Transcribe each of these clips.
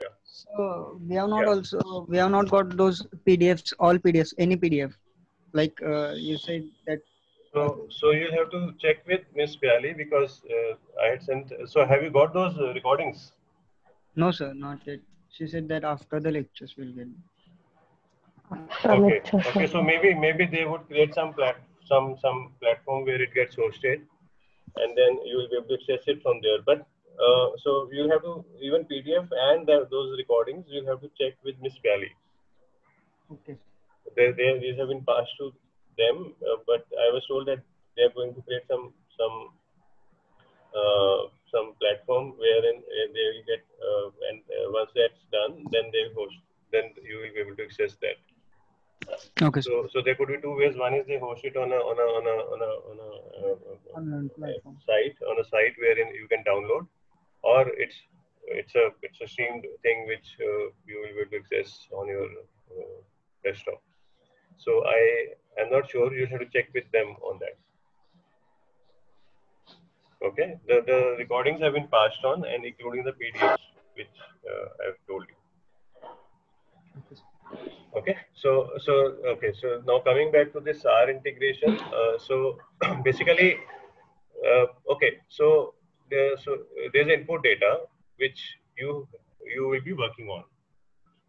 Yeah. So we have not Yeah. also we have not got those PDFs, all PDFs, any PDF. Like uh, you said that So, so you'll have to check with Miss Piali because uh, I had sent. So, have you got those uh, recordings? no sir, not yet. She said that after the lectures we'll get. Okay. Okay. So maybe maybe they would create some plat some some platform where it gets hosted, and then you will be able to access it from there. But uh, so you have to even PDF and the, those recordings you'll have to check with Miss Piali. Okay. They, they these have been passed to them, uh, but I was told that they are going to create some some uh, some platform wherein uh, they will get uh, and uh, once that's done, then they host. Then you will be able to access that. Okay. So, so there could be two ways. One is they host it on a on a on a on a, on a uh, Online platform. site on a site wherein you can download, or it's it's a it's a streamed thing which uh, you will be able to access on your uh, desktop. So I am not sure. You have to check with them on that. Okay, the the recordings have been passed on, and including the PDFs which uh, I've told you. Okay. so so okay, so now coming back to this R integration. Uh, so basically, uh, okay, so there, so there's input data which you you will be working on.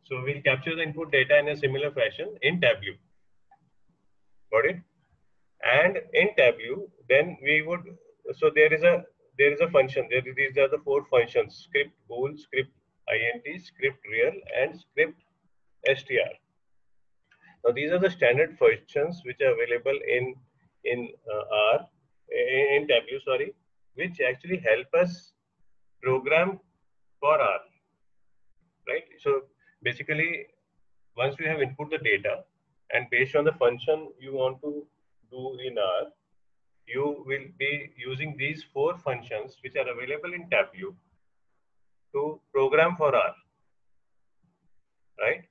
So we'll capture the input data in a similar fashion in Tableau. Got it? And in Tableau, then we would so there is a there is a function. There these are the four functions: script bool, script int, script real, and script str. Now these are the standard functions which are available in in uh, R in, in Tableau, sorry, which actually help us program for R. Right. So basically, once we have input the data, and based on the function you want to do in R, you will be using these four functions which are available in Tableau to program for R. Right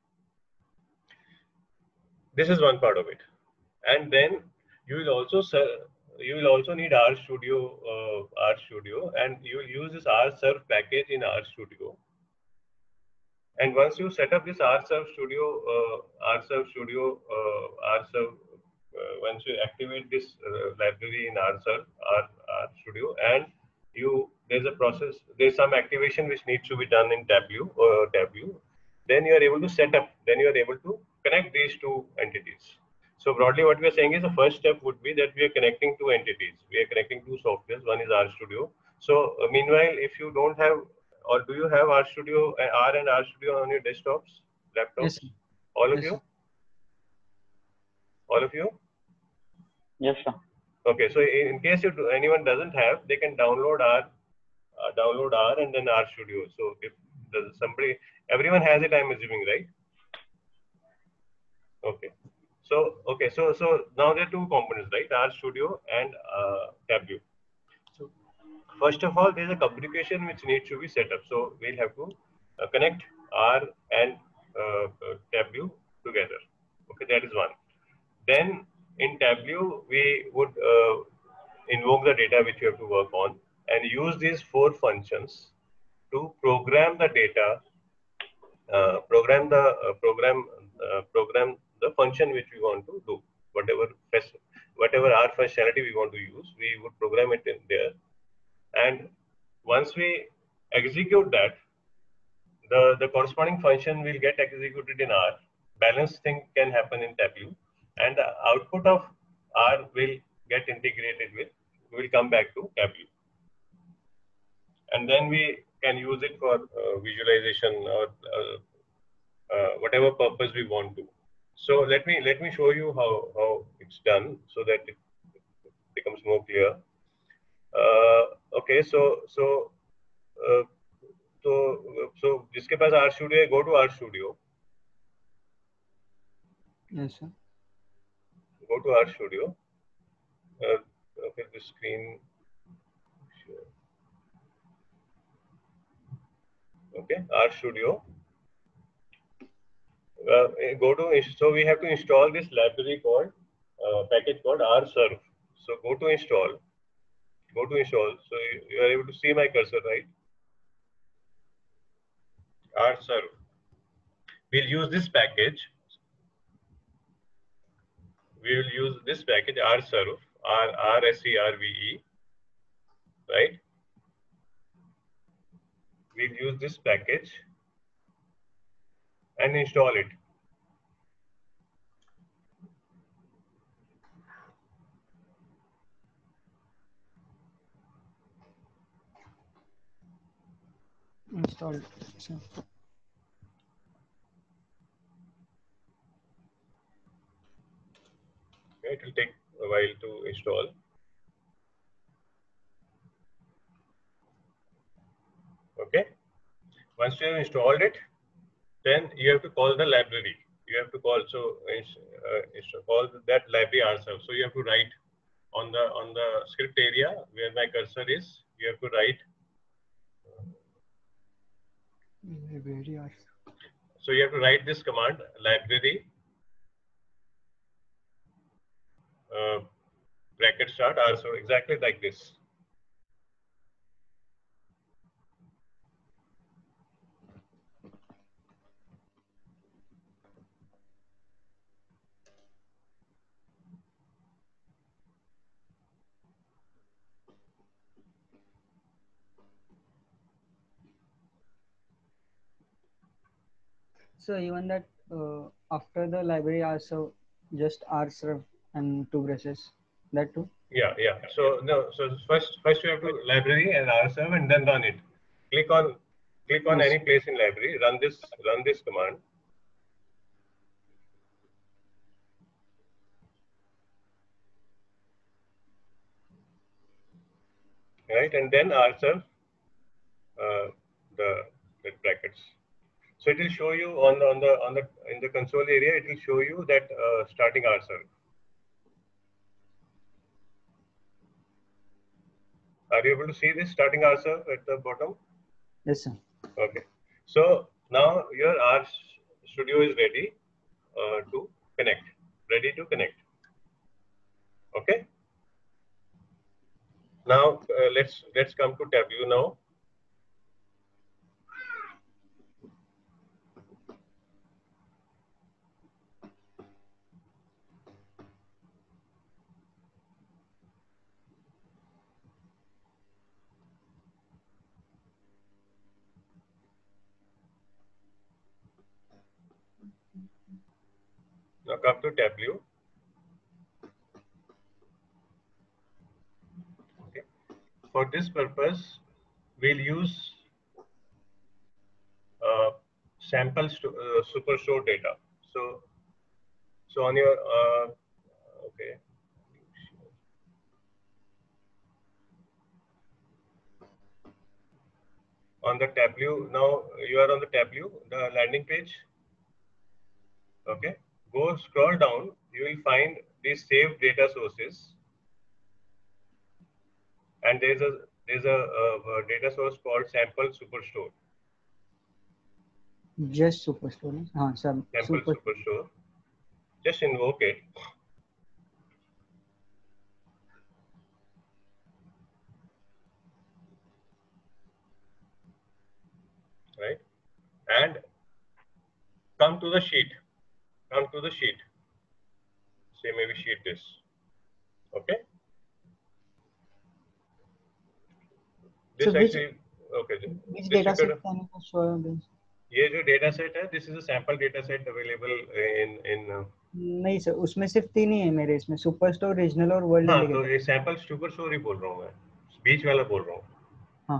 this is one part of it and then you will also you will also need r studio uh, r studio and you will use this r serve package in r studio. And once you set up this r serve studio uh, r serve studio uh, r serve uh, once you activate this uh, library in r serve r, r studio and you there's a process there's some activation which needs to be done in tableau or tableau then you are able to set up then you are able to connect these two entities so broadly what we are saying is the first step would be that we are connecting two entities we are connecting two softwares one is r studio so uh, meanwhile if you don't have or do you have r studio uh, r and r studio on your desktops laptops Yes. all of Yes, you sir. all of you Yes, sir. Okay, so in, in case you do, anyone doesn't have, they can download R, uh, download R and then R Studio. So if there's somebody, everyone has it, I'm assuming, right? Okay. So okay, so so now there are two components, right? R Studio and uh, Tableau. So first of all, there's a communication which needs to be set up. So we'll have to uh, connect R and uh, uh, Tableau together. Okay, that is one. Then in Tableau, we would uh, invoke the data which you have to work on and use these four functions to program the data, uh, program the uh, program uh, program the function which we want to do. Whatever whatever R functionality we want to use, we would program it in there. And once we execute that, the, the corresponding function will get executed in R. Balance thing can happen in Tableau and the output of R will get integrated with, will come back to Tableau. And then we can use it for uh, visualization or uh, uh, whatever purpose we want to. So let me let me show you how, how it's done so that it becomes more clear. Uh, okay, so so uh, so. सो जिसके पास R studio है go to yes sir go to R Studio uh, okay the screen okay R Studio uh, go to so we have to install this library called uh, package called rserve. So go to install. Go to install. So you, you are able to see my cursor, right? rserve. We'll use this package. We will use this package rserve, R R S E R V E, right? We'll use this package and install it. so, Okay, it will take a while to install. Okay. Once you have installed it, then you have to call the library. You have to call so uh, call that library RServe. So you have to write on the on the script area where my cursor is. You have to write. library So you have to write this command library uh, bracket start R. So exactly like this. So even that uh, after the library also just rserve and two braces that too Yeah, yeah. So no, so first first you have to library and RServe and then run it. Click on click on Yes. any place in library, run this run this command. Right, and then RServe uh, the, the brackets. So it will show you on the on the on the in the console area, it will show you that uh, starting RServe. Are you able to see this starting RServe at the bottom? yes sir Okay. So now your R Studio is ready uh, to connect, ready to connect. Okay. Now uh, let's let's come to Tableau now. Now come to Tableau. Okay. For this purpose, we'll use uh, sample sto- uh, superstore data. So, so on your uh, okay. On the Tableau, now you are on the Tableau, the landing page. Okay, go scroll down, you will find these saved data sources. And there's a there's a, a, a data source called sample superstore. Just superstore. Uh, sample super... superstore. Just invoke it. Right? And come to the sheet. Come to the sheet. Say maybe sheet this. Okay. This So actually which- okay. which this data set can you show this ये जो data set है this is a sample data set available in in नहीं sir उसमें सिर्फ़ तीन ही है मेरे इसमें सुपरस्टोर रीजनल और वर्ल्ड हाँ तो ये सैंपल सुपर स्टोर ही बोल रहा हूँ मैं बीच वाला बोल रहा हूँ हाँ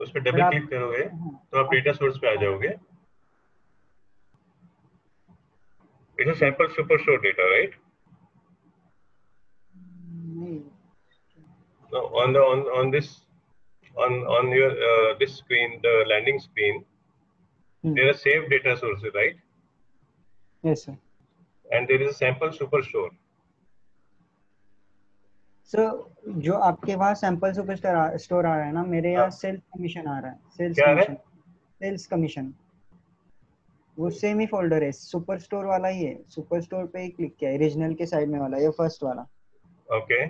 उस पर पर डबल क्लिक करोगे हाँ, तो आप डेटा सोर्स पे आ जाओगे It's a sample superstore data, right? No. on the on on this on on your uh, this screen, the landing screen, hmm. there are saved data sources, right? Yes, sir. And there is a sample super store. so, जो आपके वहाँ sample super store आ रहा है ना मेरे यहाँ sales commission आ रहा है sales commission sales commission. वो सेम ही फोल्डर है सुपर स्टोर वाला ही है सुपर स्टोर पे ही क्लिक किया है रीजनल के साइड में वाला ये फ़र्स्ट वाला okay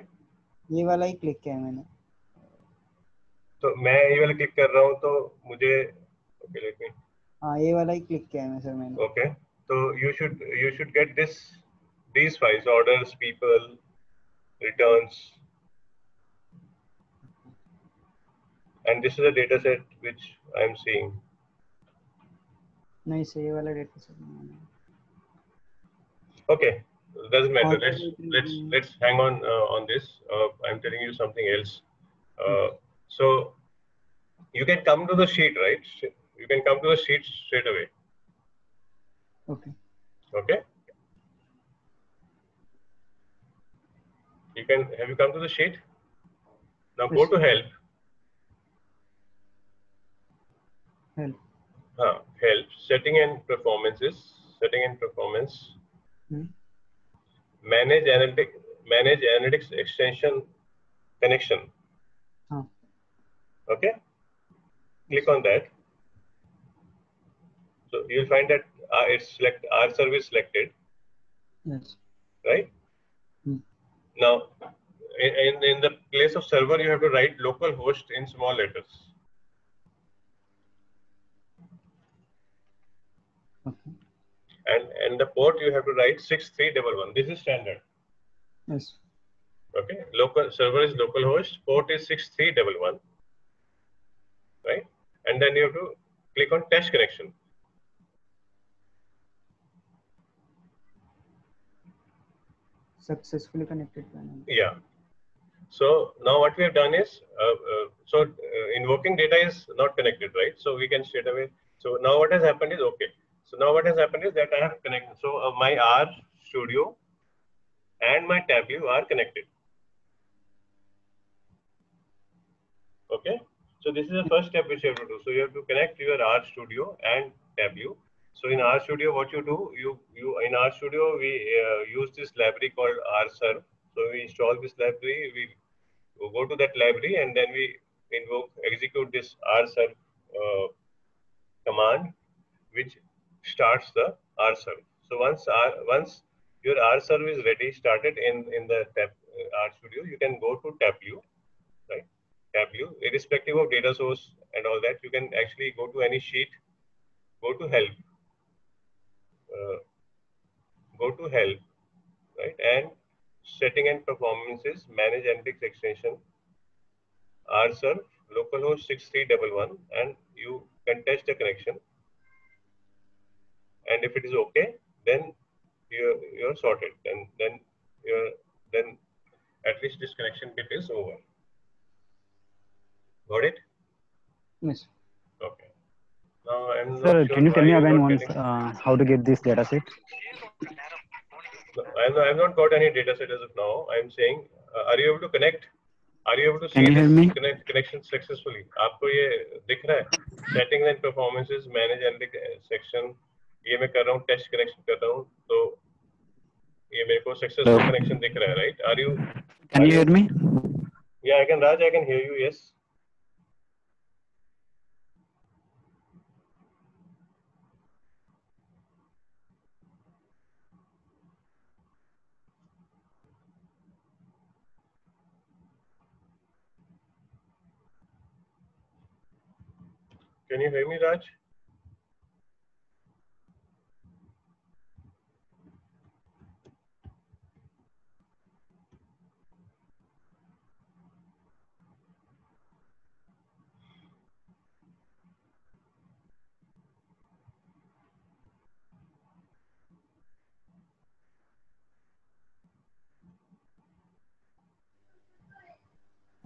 ये वाला ही क्लिक किया है मैंने तो मैं ये वाला क्लिक कर रहा हूँ तो मुझे okay let me हाँ ये वाला ही क्लिक किया है मैं सर मैंने Okay. So you should you should get this these files orders, people, returns, and this is a data set which I am seeing. नहीं सर ये वाला डेटा सेट मैंने Okay, doesn't matter. Okay. Let's let's let's hang on uh, on this. Uh, I'm telling you something else. Uh, so you can come to the sheet, right? You can come to the sheet straight away. Okay Okay. You can have you come to the sheet? Now go Yes. to help. Help uh, help. Setting and performances. Setting and performance. Hmm. manage analytic manage analytics extension connection. okay? Click on that. So you'll find that uh, it's select RServe selected. Yes. Right? Hmm. now in, in, in the place of server you have to write local host in small letters. And and the port you have to write six three double one. This is standard. Yes. Okay. Local server is localhost. Port is six three double one. Right. And then you have to click on test connection. Successfully connected. Yeah. So now what we have done is, uh, uh, so uh, invoking data is not connected, right? So we can straight away. So now what has happened is, okay, so now what has happened is that I have connected. So uh, my R Studio and my Tableau are connected. Okay. So this is the first step which you have to do. So you have to connect your R Studio and Tableau. So in R Studio, what you do, you you in R Studio we uh, use this library called RServe. So we install this library, we go to that library, and then we invoke execute this RServe uh, command, which starts the RServe. So once R, once your RServe is ready, started in in the tab, uh, R Studio, you can go to Tableau, right? Tableau, irrespective of data source and all that, you can actually go to any sheet, go to help, uh, go to help, right? And setting and performances, manage analytics extension, RServe, localhost 6311, and you can test the connection And if it is okay, then you're, you're sorted. And then you're, then at least this connection bit is over. Got it? Yes Okay. Now I'm not Sir, sure can you tell why me you're again not once getting- uh, how to get this data set? I'm, I've not got any data set as of now. I'm saying, uh, are you able to connect? Are you able to see Can you hear this me? connect, connection successfully? आपको ये दिख रहा है? Settings and performances, manage analytics section. ये मैं कर रहा हूँ टेस्ट कनेक्शन कर रहा हूँ तो ये मेरे को सक्सेसफुल कनेक्शन दिख रहा है right are you can you hear me या I can Raj I can hear you yes Can you hear me, Raj?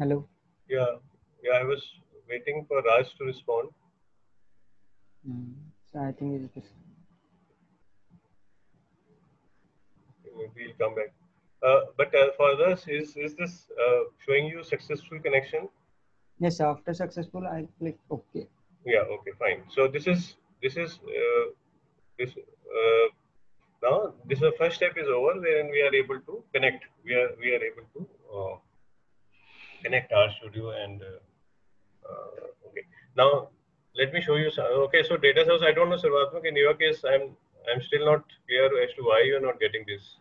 Hello Yeah. Yeah, I was waiting for Raj to respond. so i think it's just Maybe he'll come back. Uh, but uh, for us, is is this uh, showing you successful connection? yes after successful i click okay Yeah. Okay. Fine. So this is this is uh, this uh, now this is the first step is over wherein we are able to connect. We are we are able to uh, connect R Studio and uh, uh, okay. Now let me show you. Some, okay. So data source. I don't know, Sarvatmak. In your case, I'm I'm still not clear as to why you are not getting this.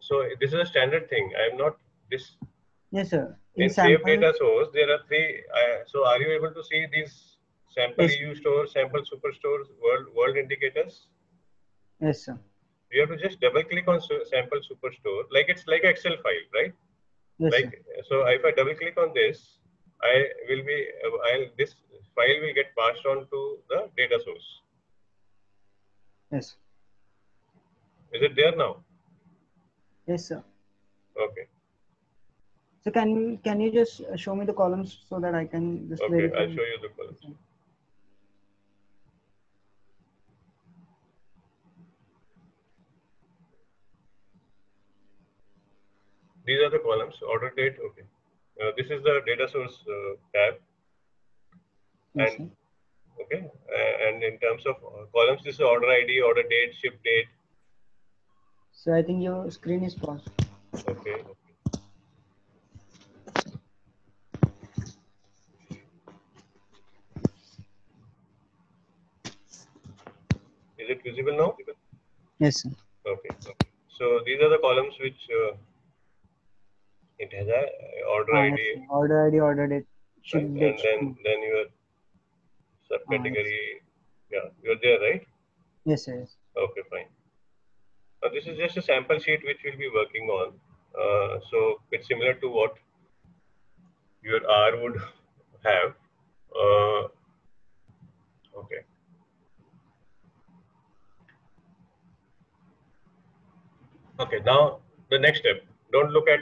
So this is a standard thing. I am not this yes sir in in save data source there are three uh, so are you able to see these sample Yes. EU store, sample superstores, world world indicators. Yes, sir. You have to just double click on sample superstore, like it's like Excel file, right? Yes, like sir. so, if I double click on this, I will be I'll this file will get passed on to the data source. Yes. Is it there now? Yes, sir. Okay. So can you can you just show me the columns so that I can just Okay? I'll show you the columns. These are the columns, order date, okay. Uh, this is the data source uh, tab, Yes, and- sir. okay. Uh, and in terms of uh, columns, this is order ID, order date, ship date, So I think your screen is paused. okay. Is it visible now? Yes, sir. Okay. okay. So these are the columns which uh, it has a uh, order ID. Order ID, order date, ship and date. then then your subcategory. Yeah, you're there, right? Yes, sir. Yes. Okay, fine. Now this is just a sample sheet which we'll be working on. Uh, so it's similar to what your R would have. Uh, okay. Okay, now the next step. Don't look at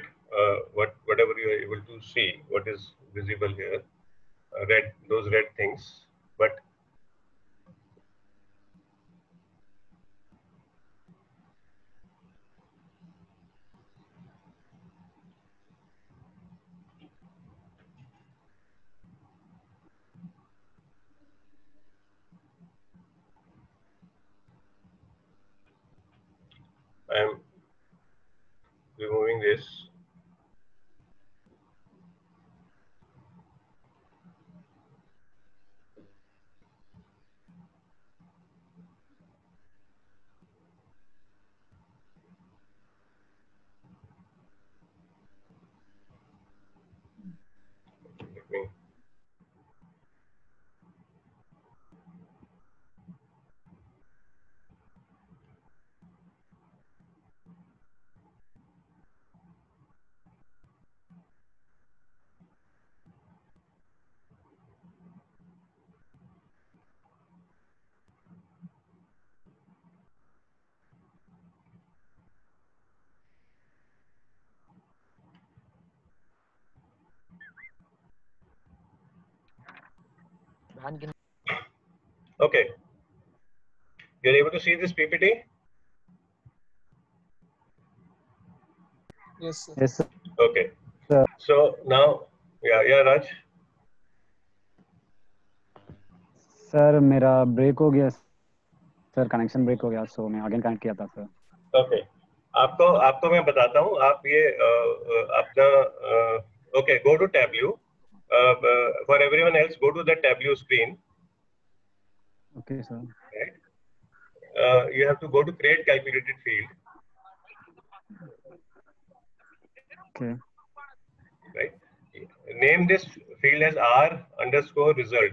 what whatever you are able to see, what is visible here, uh, red those red things, but I am removing this. Okay. You're able to see this PPT? Yes, sir. Yes, sir. Okay. Sir. So now, yeah, yeah, Raj. Sir मेरा break हो गया sir connection break हो गया सो मैं again connect किया था sir okay okay. आपको आपको मैं बताता हूँ आप ये अ, अ, अपना okay go to Uh, uh, for everyone else, go to the Tableau screen. Okay, sir. Right. Uh, you have to go to create calculated field. Okay. Right. Name this field as R underscore result.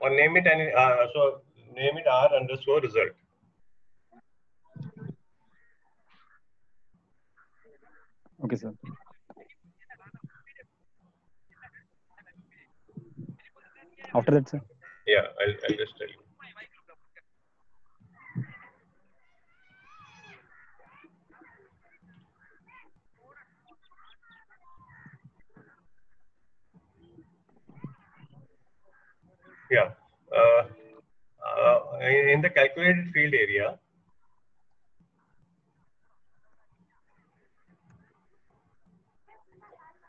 Or name it any. uh, so name it R underscore result. Okay, sir. after that, sir? Yeah, I'll, I'll just tell you. Yeah. Uh, uh, in the calculated field area,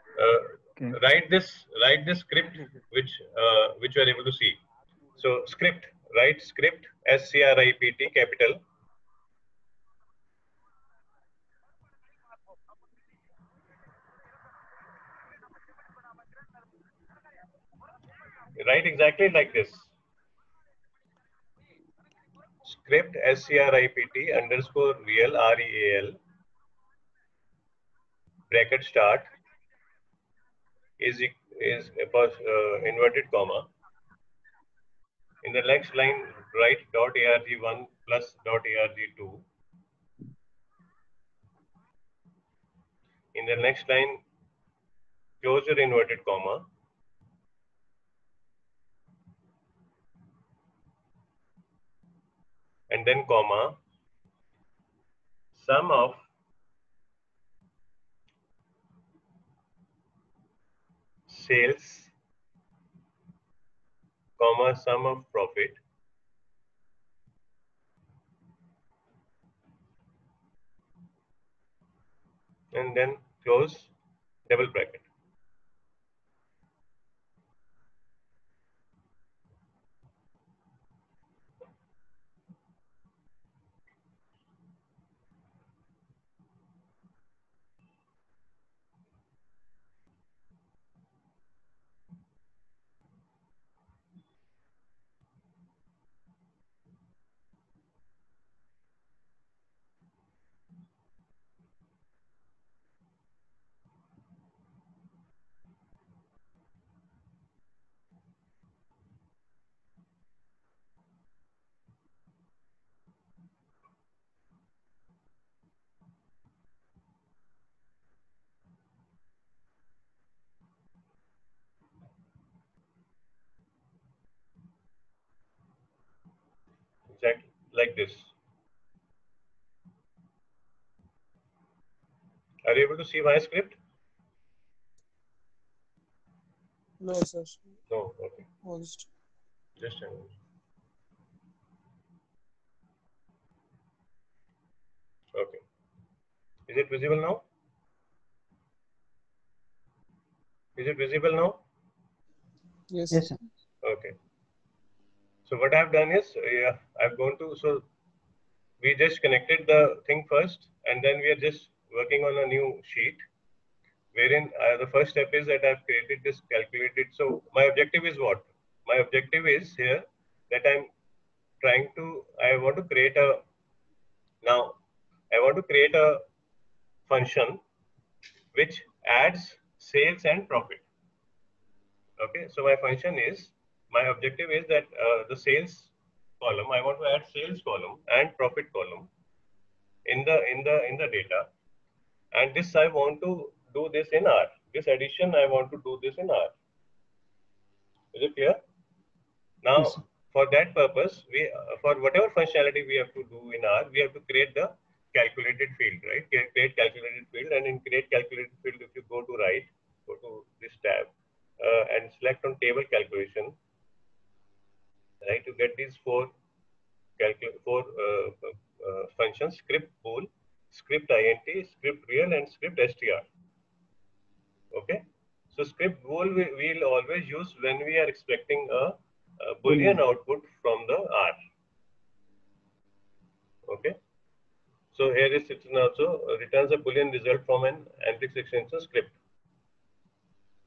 uh, Okay. write this write this script which uh, which you are able to see. So script write script s c r i p t capital. Write exactly like this. Script s c r i p t underscore real r e a l bracket start is is uh, inverted comma In the next line, write dot arg1 plus dot arg2. In the next line, close your inverted comma. And then comma, sum of sales, comma, sum of profit. And then close double bracket. Exactly like this. Are you able to see my script? No, sir. No, okay. Honest. Just a minute. Okay. Is it visible now? Is it visible now? Yes. Yes, sir. Okay. So what I've done is, yeah, I've gone to, so we just connected the thing first and then we are just working on a new sheet wherein uh, the first step is that I've created this calculated. So my objective is what? My objective is here that I'm trying to, I want to create a, now I want to create a function which adds sales and profit. Okay, so my function is, my objective is that uh, the sales column, I want to add sales column and profit column in the in the in the data, and this I want to do this in R. This addition I want to do this in R. Is it clear? Now, Yes, for that purpose, we uh, for whatever functionality we have to do in R, we have to create the calculated field, right? Create create calculated field, and in create calculated field, if you go to right, go to this tab, uh, and select on table calculation, right? To get these four four uh, uh, functions: script bool, script int, script real, and script str. Okay. So script bool we will always use when we are expecting a, a boolean output from the R. Okay. So here is it also returns a boolean result from an analytics extension script.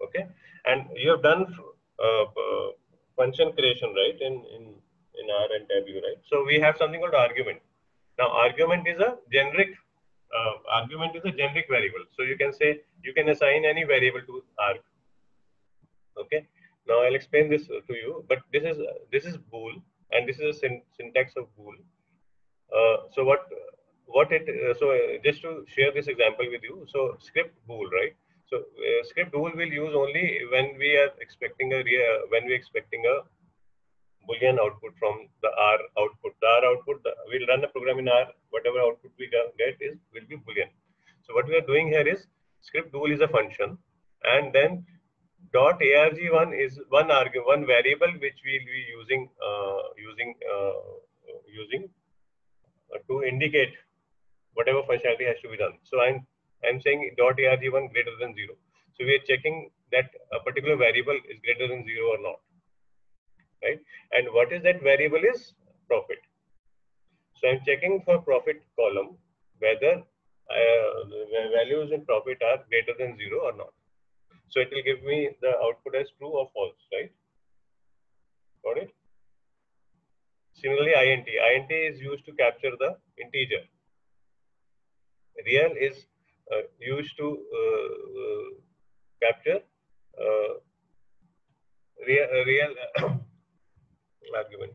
Okay. And you have done uh, uh, function creation, right? In, in, in R and Tableau, right? So we have something called argument. Now argument is a generic uh, argument is a generic variable. So you can say you can assign any variable to arg. Okay. Now I'll explain this to you. But this is this is bool, and this is a syn syntax of bool. Uh, so what what it uh, so uh, just to share this example with you. So script bool, right? So uh, script bool will use only when we are expecting a when we are expecting a boolean output from the R output. The R output, the, we'll run a program in R, whatever output we get is will be boolean. So what we are doing here is script bool is a function, and then dot arg1 is one argue one variable which we'll be using uh, using uh, using to indicate whatever functionality has to be done. So I'm I'm saying dot arg1 greater than zero. So we are checking that a particular variable is greater than zero or not right? And what is that variable is profit. So I'm checking for profit column whether uh, values in profit are greater than zero or not. So it will give me the output as true or false, right? Got it? Similarly, int. int is used to capture the integer. Real is used to uh, uh, capture uh, real, real argument.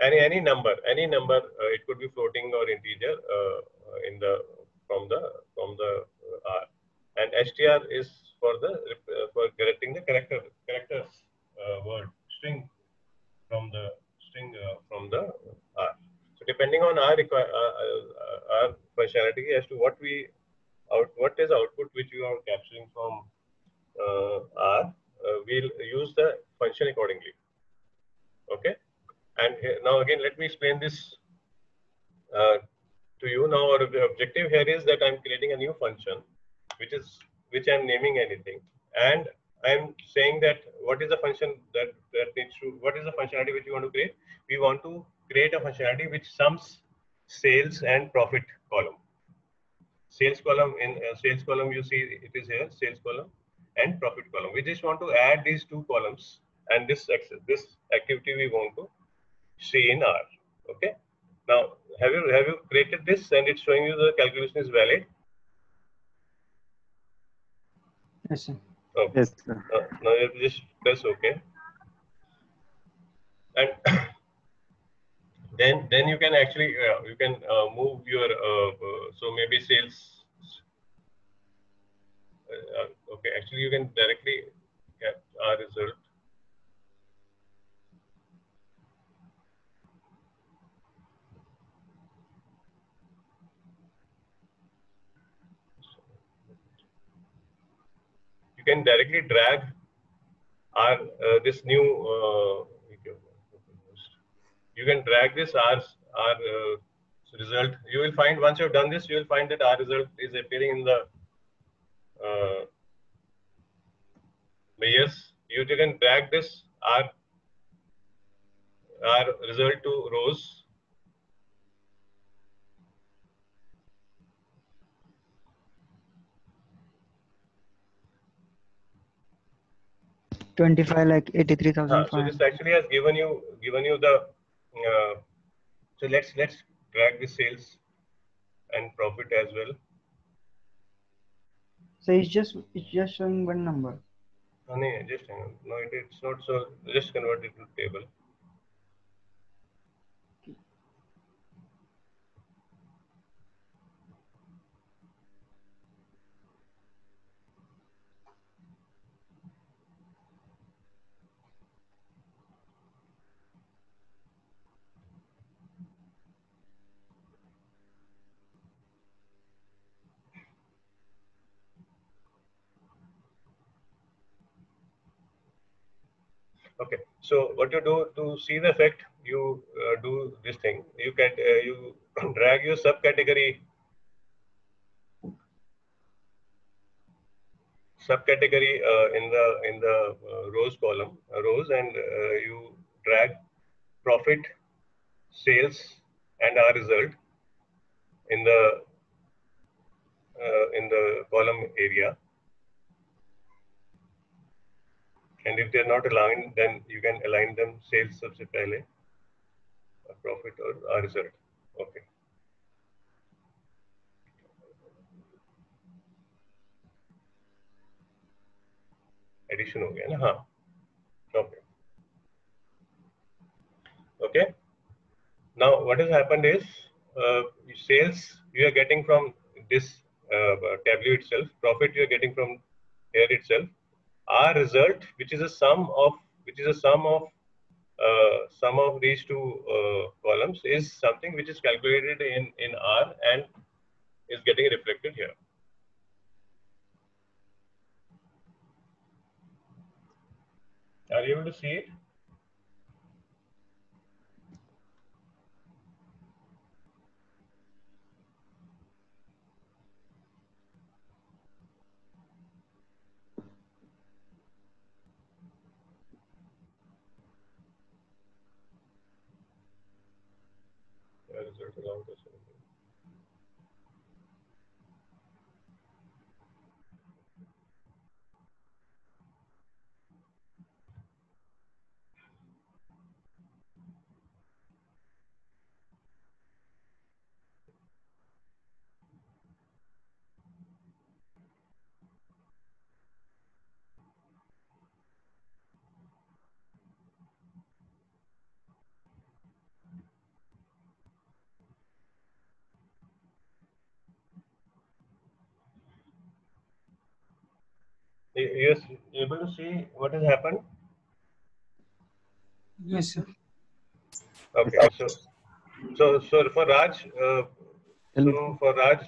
Any any number, any number. Uh, it could be floating or integer uh, uh, in the from the from the uh, R. And str is for the uh, for correcting the character characters uh, word string from the string uh, from the R. So depending on our require uh, uh, our functionality as to what we out what is output which you are capturing from uh, R, uh, we'll use the function accordingly. Okay. And here, now again, let me explain this uh, to you. Now our objective here is that I'm creating a new function, which is which I'm naming anything, and I'm saying that what is the function that that needs to what is the functionality which we want to create? We want to create a functionality which sums sales and profit column. Sales column in uh, sales column you see it is here sales column and profit column. We just want to add these two columns and this this activity we want to see in R. Okay. Now, have you have you created this and it's showing you the calculation is valid? Yes, sir. Okay. Yes, sir. Uh, now you have to just press OK. And then then you can actually uh, you can uh, move your uh, uh, so maybe sales. Uh, okay, actually you can directly get R result. You can directly drag our uh, this new you can drag this R R uh, result. You will find once you've done this, you will find that R result is appearing in the uh, layers. You can drag this R R result to rows. Twenty-five lakh eighty-three Uh, so this actually has given you given you the uh, so let's let's drag the sales and profit as well. So it's just it's just showing one number. No, no, just. No, it, it's not so. Just convert it to table. Okay. So what you do to see the effect, you uh, do this thing. You can uh, you drag your subcategory subcategory uh, in the in the uh, rows column uh, rows and uh, you drag profit, sales, and R result in the in the column area. And if they're not aligned, then you can align them sales सबसे पहले a profit or a result. Okay. Addition हो गया ना हाँ. Okay. Okay. Now what has happened is uh, sales you are getting from this uh, tableau itself. Profit you are getting from here itself R result, which is a sum of which is a sum of uh, sum of these two uh, columns, is something which is calculated in in R and is getting reflected here. Are you able to see it? Yeah, result along the same. Y- You're able to see what has happened? Yes, sir. Okay. So, so, so for Raj, uh, so for Raj,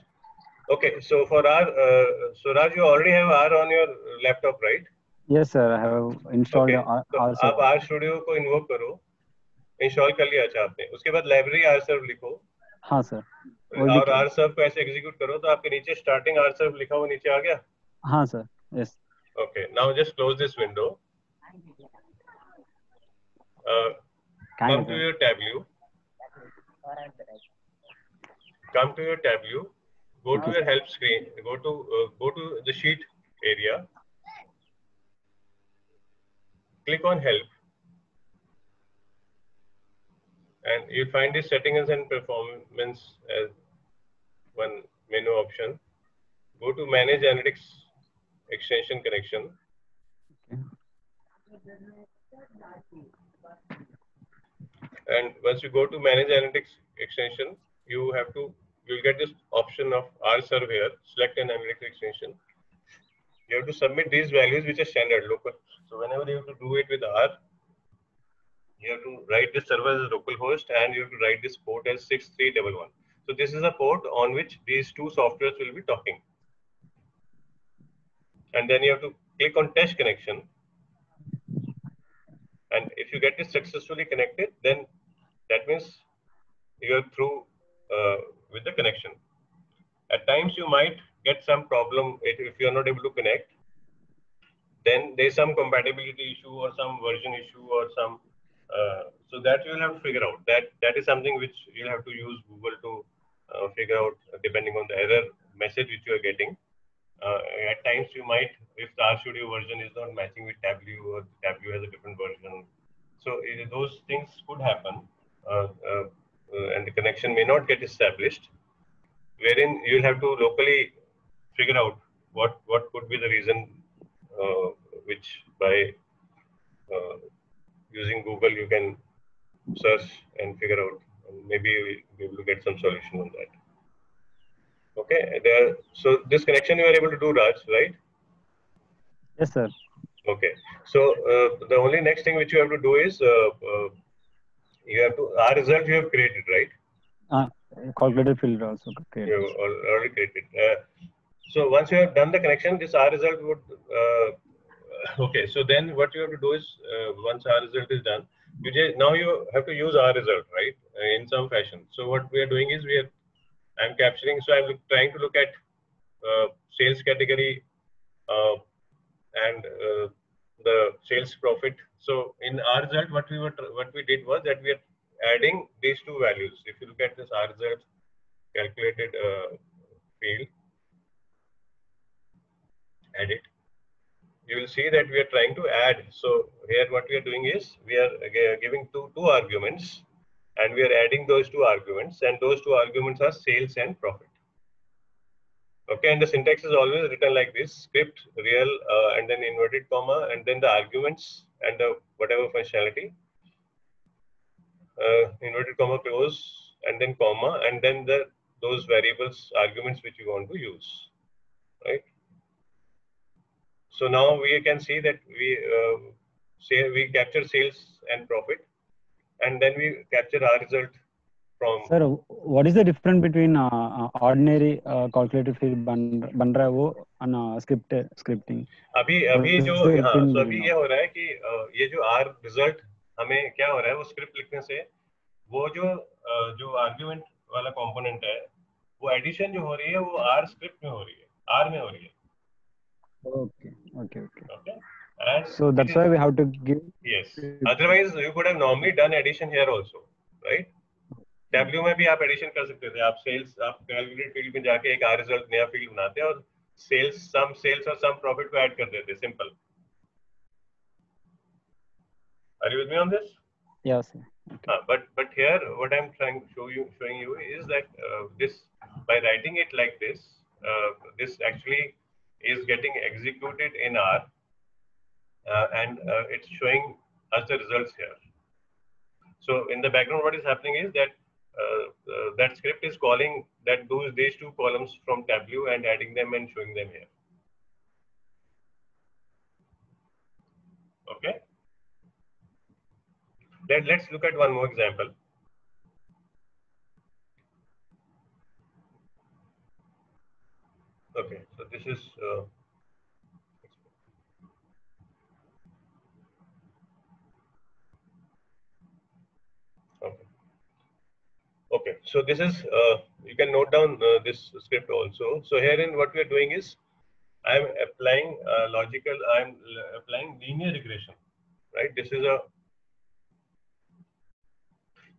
okay. So for R, uh, so Raj, you already have R on your laptop, right? Yes, sir. I have installed Okay. R, तो R आप. R studio को invoke करो install कर लिया अच्छा आपने उसके बाद लाइब्रेरी R सर्व लिखो हाँ सर और R सर्व को ऐसे एग्जीक्यूट करो तो आपके नीचे स्टार्टिंग R सर्व लिखा हुआ नीचे आ गया हाँ sir yes Okay, now just close this window. Uh, come to your Tableau. Come to your Tableau. Go to your help screen. Go to uh, go to the sheet area. Click on help. And you'll find the settings and performance as one menu option. Go to manage analytics extension connection. And once you go to manage analytics extension, you have to, you'll get this option of RServe here, select an analytics extension. You have to submit these values which are standard local. So whenever you have to do it with R, you have to write this server as localhost and you have to write this port as 6311. So this is a port on which these two softwares will be talking. And then you have to click on test connection. And if you get this successfully connected, then that means you are through uh, with the connection. At times you might get some problem if, if you are not able to connect. Then there's some compatibility issue or some version issue or some. Uh, so that you will have to figure out. That that is something which you'll have to use Google to uh, figure out depending on the error message which you are getting. Uh, at times you might, if the RStudio version is not matching with Tableau or Tableau has a different version. So those things could happen uh, uh, uh, and the connection may not get established, wherein you'll have to locally figure out what, what could be the reason uh, which by uh, using Google you can search and figure out and maybe we will get some solution on that. Okay, there, so this connection you are able to do, Raj, right? Yes, sir. Okay, so uh, the only next thing which you have to do is uh, uh, you have to R result you have created, right? Uh, calculated field also You created. have already created. Uh, so once you have done the connection, this R result would. Uh, okay, so then what you have to do is uh, once R result is done, you just, now you have to use R result, right, uh, in some fashion. So what we are doing is we are I'm capturing. So I'm trying to look at uh, sales category uh, and uh, the sales profit. So in R result, what we were what we did was that we are adding these two values. If you look at this R result calculated uh, field, edit, you will see that we are trying to add. So here what we are doing is we are giving two two arguments and we are adding those two arguments and those two arguments are sales and profit. Okay and the syntax is always written like this script real uh, and then inverted comma and then the arguments and the whatever functionality. Uh, inverted comma close and then comma and then the those variables arguments which you want to use right? So now we can see that we uh, say we capture sales and profit and then we capture our result from Sir, what is the difference between uh, uh, ordinary uh, calculated field बन बन रहा है वो and uh, script scripting? अभी अभी जो उससे हाँ तो अभी करना। ये हो रहा है कि अ, ये जो आर रिज़ल्ट हमें क्या हो रहा है वो स्क्रिप्ट लिखने से वो जो अ, जो आर्ग्यूमेंट वाला कंपोनेंट है वो एडिशन जो हो रही है वो आर स्क्रिप्ट में हो रही है आर में हो रही है Okay, okay, okay. Okay and So that's why we have to give. yes otherwise you could have normally done addition here also right W में भी आप एडिशन कर सकते थे आप सेल्स आप कैलकुलेट फील्ड में जाके एक आर रिजल्ट नया फील्ड बनाते और सेल्स सम सेल्स और सम प्रॉफिट को ऐड कर देते simple Are you with me on this? Yes. sir. Uh, but but here, what I'm trying to show you, showing you is that uh, this by writing it like this, uh, this actually is getting executed in R, uh, and uh, it's showing us the results here. So in the background, what is happening is that uh, uh, that script is calling that those these two columns from Tableau and adding them and showing them here. Okay. Let, let's look at one more example. Okay, so this is uh, okay. Okay, so this is uh, you can note down uh, this script also. So herein what we are doing is I am applying uh, logical. I am applying linear regression, right? This is a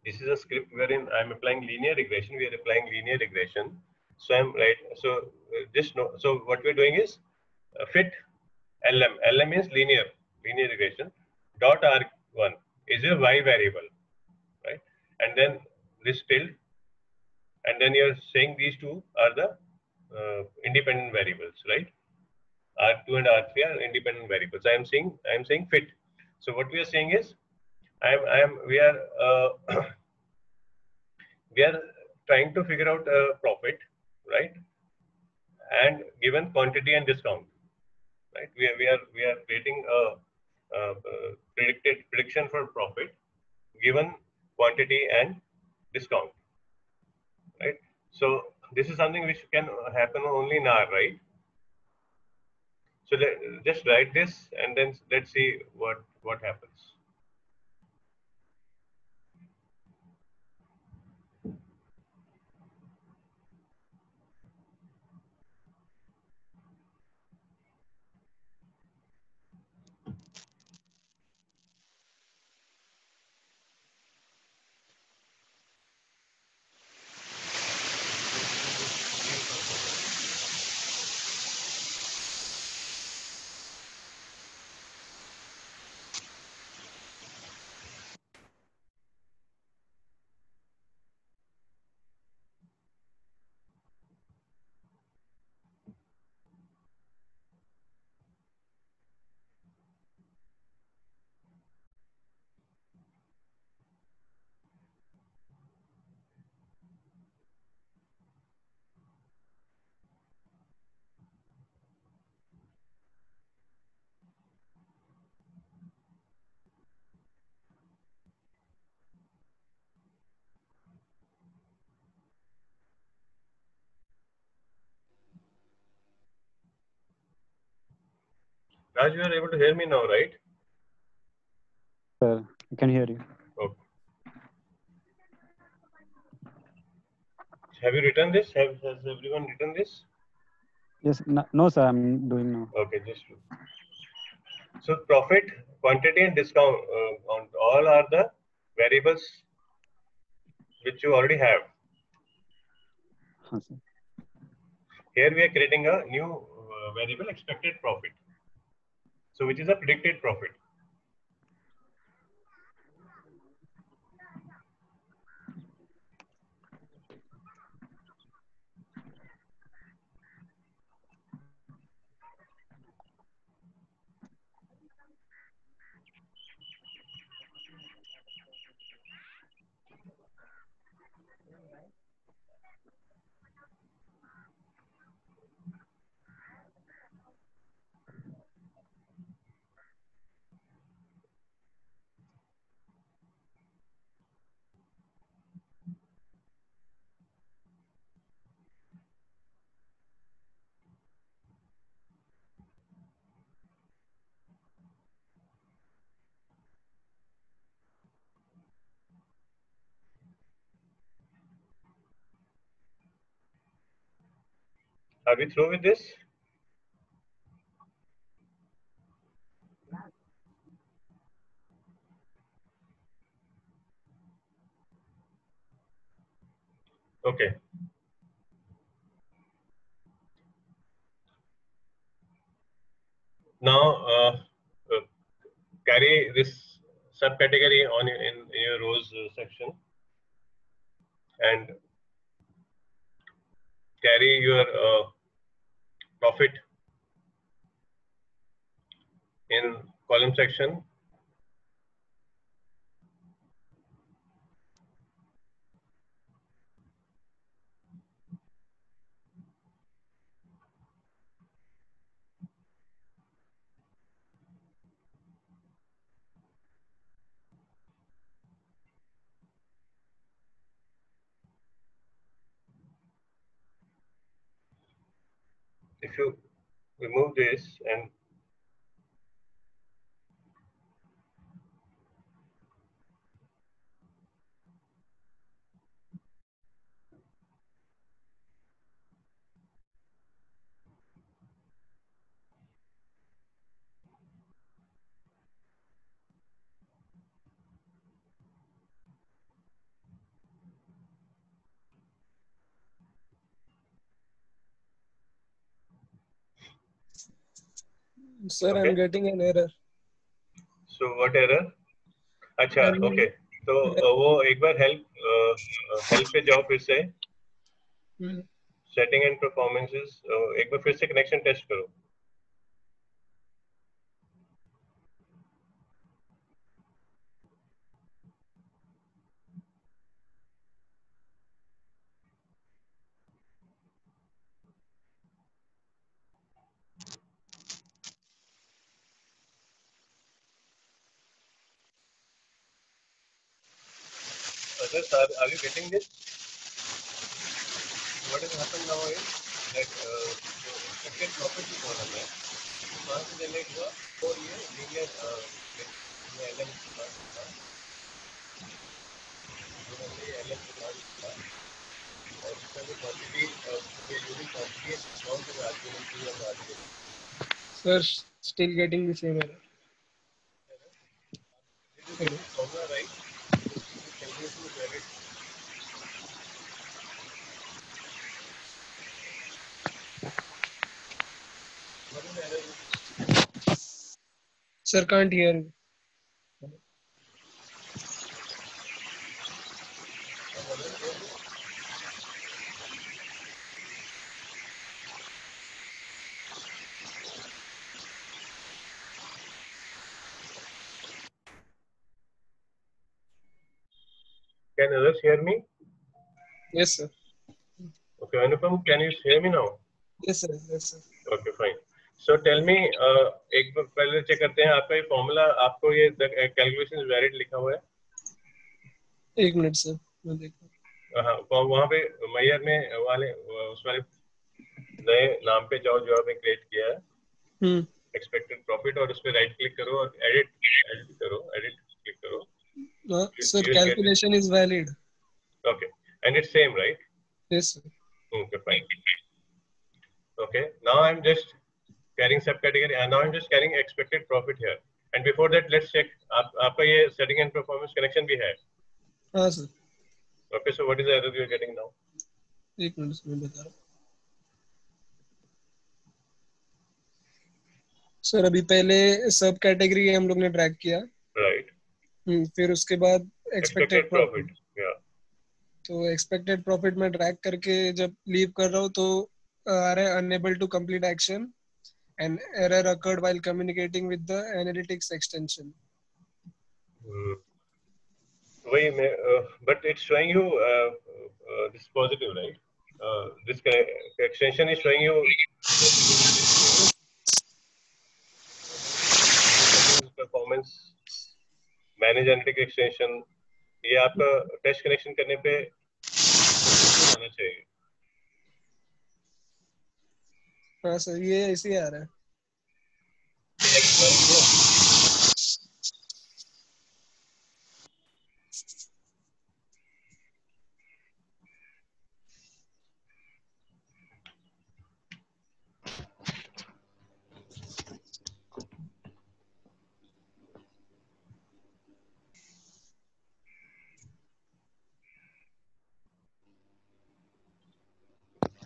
this is a script wherein I'm applying linear regression. We are applying linear regression. So I'm right. So uh, just know. So what we're doing is uh, fit LM. LM is linear linear regression. Dot R1 is a y variable, right? And then this tilde, and then you're saying these two are the uh, independent variables, right? R2 and R3 are independent variables. I am saying I am saying fit. So what we are saying is I am I am we are uh, we are trying to figure out a profit, right? And given quantity and discount, right? We are we are we are creating a, a predicted prediction for profit given quantity and discount, right? So this is something which can happen only in R, right? So let, just write this and then let's see what what happens. Raj, you are able to hear me now, right? Sir, I can hear you. Okay. Have you written this? Have has everyone written this? Yes, no, no sir, I'm doing now. Okay, just so profit, quantity, and discount uh, on all are the variables which you already have. Huh, sir. Here we are creating a new uh, variable expected profit. So which is a predicted profit. Are we through with this? Okay. Now, uh, uh, carry this subcategory on in, in your rows uh, section and carry your uh, profit in column section if you remove this and Sir, Okay. I'm getting an error. so what error अच्छा okay तो वो एक बार help help पे जाओ फिर से. Setting and performances एक बार फिर से कनेक्शन टेस्ट करो you getting this? What has happened now is that uh, expected profit is on there. वहाँ से जनरेट हुआ और ये लीनियर एल एम की बात था एल एम की बात था और उसका जो क्वांटिटी ये यूनिट क्वांटिटी है कौन से आर्ग्यूमेंट की और argument sir still getting the same error Sir, can't hear you. can others hear me Yes, sir. okay Anupam can you hear me now Yes, sir. Yes, sir. Okay, fine. Tell me, uh, एक बार पहले check करते हैं आपका ये formula आपको ये calculation valid लिखा हुआ है? एक मिनट सर मैं देख रहा हाँ वहाँ पे मैयर में वाले उस वाले नए नाम पे जाओ जो आपने क्रिएट किया है। हम्म। एक्सपेक्टेड प्रॉफिट और उस पर राइट क्लिक करो और एडिट एडिट करो एडिट क्लिक करो। हाँ sir. Calculation is valid okay and it's same right yes sir Okay, fine. Okay, now I'm just carrying subcategory and now I'm just carrying expected profit here. And before that, let's check. आप, आपका ये setting and performance connection भी है. हाँ sir Okay, so what is the error you're getting now? एक minute मैं बता रहा हूँ सर अभी पहले सब कैटेगरी हम लोग ने ट्रैक किया Right. हम्म, फिर उसके बाद expected Expected profit. Profit Yeah. तो एक्सपेक्टेड प्रॉफिट में ट्रैक करके जब लीव कर रहा हूँ तो अ, आ रहा है unable to complete action and error occurred while communicating with the analytics extension Hmm. वही मैं, uh, but it's showing you uh, uh, this positive, right? Uh, this ca- extension is showing you performance manage analytic extension ये आपका test connection करने पे आना चाहिए हाँ sir ये ऐसे आ रहा है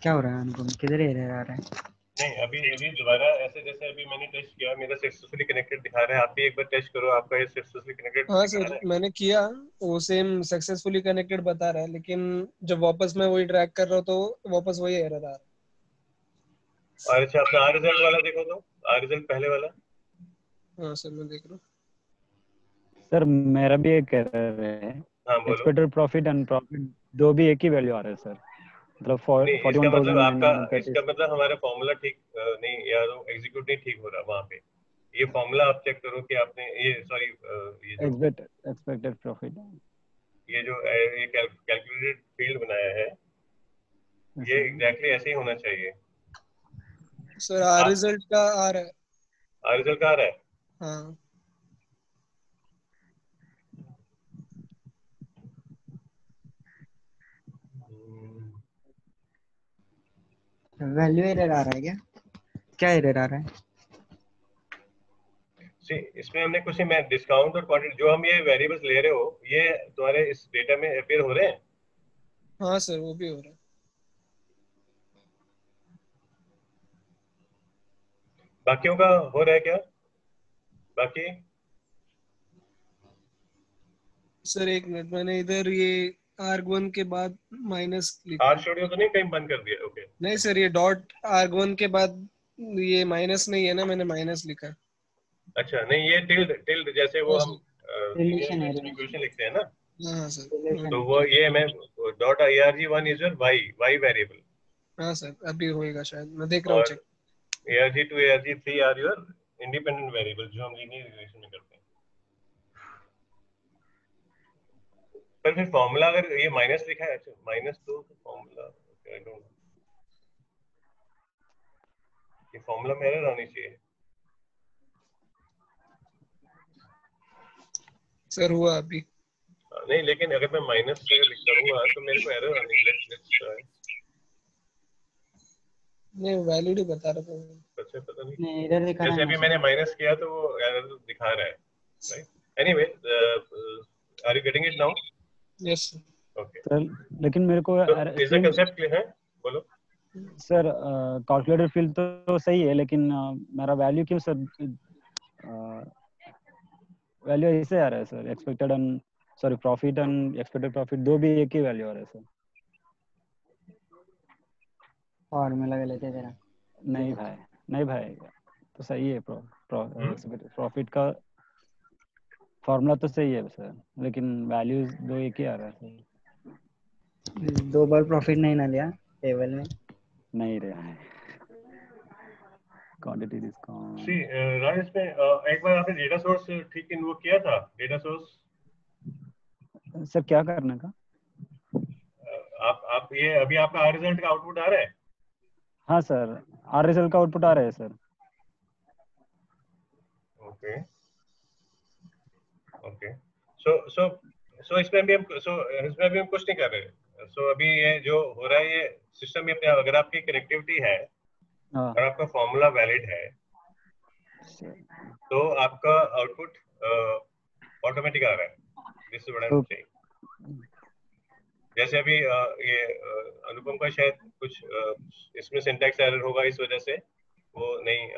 क्या हो रहा है? अनुपम किधर एरर आ रहा है? नहीं अभी अभी दोबारा ऐसे जैसे अभी मैंने टेस्ट किया मेरा सक्सेसफुली कनेक्टेड दिखा रहा है आप भी एक बार टेस्ट करो आपका ये सक्सेसफुली कनेक्टेड हाँ सर मैंने किया वो सेम सक्सेसफुली कनेक्टेड बता रहा है लेकिन जब वापस मैं वही ट्रैक कर रहा हूँ तो वापस वही एरर आ रहा है। और अच्छा अपना आर रिज़ल्ट वाला देखो तो आर रिज़ल्ट पहले वाला? हाँ सर मैं देख रहा हूँ। सर मेरा भी एक एरर है। हाँ बोलो। एक्सपेक्टेड प्रॉफिट एंड प्रॉफिट दो भी एक ही वैल्यू आ रहा है सर मतलब मतलब आपका इसका मतलब हमारा फॉर्मूला ठीक नहीं या एग्जीक्यूट नहीं ठीक हो रहा वहाँ पे। ये फॉर्मूला आप चेक करो कि आपने ये सॉरी ये एक्सपेक्टेड प्रॉफिट ये जो ये कैलकुलेटेड फ़ील्ड बनाया है ये एग्जैक्टली ऐसे ही होना चाहिए। सर आर रिज़ल्ट का आ रहा है। आ रिज़ल्ट का आ रहा है? हाँ। वैल्यू एरर आ रहा है क्या? क्या एरर आ रहा है? See, इसमें हमने कुछ मैं डिस्काउंट और क्वांटिटी जो हम ये वेरिएबल्स ले रहे हो ये तुम्हारे इस डेटा में अपीयर हो रहे हैं? हाँ सर वो भी हो रहा है। बाकियों का हो रहा है क्या? बाकी? सर एक मिनट मैंने इधर ये आर्ग वन के बाद माइनस लिखा। आर स्टूडियो तो नहीं कहीं बंद कर दिया ओके okay. नहीं सर ये डॉट आर्ग वन के बाद ये माइनस नहीं है ना मैंने माइनस लिखा। अच्छा नहीं ये टिल्ड टिल्ड जैसे वो हम इक्वेशन लिखते हैं ना। हाँ हाँ सर तो वो ये मैं dot I R G one is your Y Y variable हाँ सर अभी होएगा शायद मैं देख रहा हूँ और check A R G two A R G three are your independent variable जो हम लीनियर रिलेशन में करते हैं। पर फिर फॉर्मूला अगर ये माइनस लिखा है अच्छा माइनस दो तो फॉर्मूला आई डोंट ये फॉर्मूला में एरर आनी चाहिए। सर हुआ अभी। हाँ, नहीं लेकिन अगर मैं माइनस से करूँगा तो मेरे को एरर आनी ट्राई नहीं वैलिड ही बता रहा था अच्छा पता नहीं। नहीं इधर दिखा जैसे रहा अभी है मैंने माइनस किया तो वो एरर दिखा रहा है right anyway are you getting it now yes sir लेकिन मेरे को कांसेप्ट क्लियर है? बोलो। सर कैलकुलेटर फ़ील्ड तो, सही है लेकिन अ, मेरा वैल्यू क्यों सर वैल्यू ऐसे आ रहा है sir expected and sorry profit and expected profit दो भी एक ही वैल्यू आ रहा है सर। फॉर्मूला गलत है तेरा नहीं भाई नहीं भाई तो सही है प्रॉफिट का फॉर्मूला तो सही है सर लेकिन वैल्यूज़ दो एक ही आ रहा है दो बार प्रॉफिट नहीं ना लिया टेबल में? नहीं रहा है। क्वांटिटी डिस्काउंट सी राजेश में uh, एक बार आपने डेटा सोर्स ठीक इन वो किया था? डेटा सोर्स सर क्या करने का? आप आप ये अभी आपका आर रिज़ल्ट का आउटपुट आ रहा है? हाँ सर आर रिज़ल्ट का आउटपुट आ रहा है sir. Okay okay so so so इसमें भी हम सो इसमें भी हम कुछ नहीं कर रहे। सो अभी ये जो हो रहा है ये सिस्टम में अगर आपकी कनेक्टिविटी है हाँ। और आपका फॉर्मूला वैलिड है तो आपका आउटपुट ऑटोमेटिक आ रहा है। This is what I am saying जैसे अभी अ, ये अनुपम का शायद कुछ अ, इसमें सिंटैक्स एरर होगा इस वजह से वो नहीं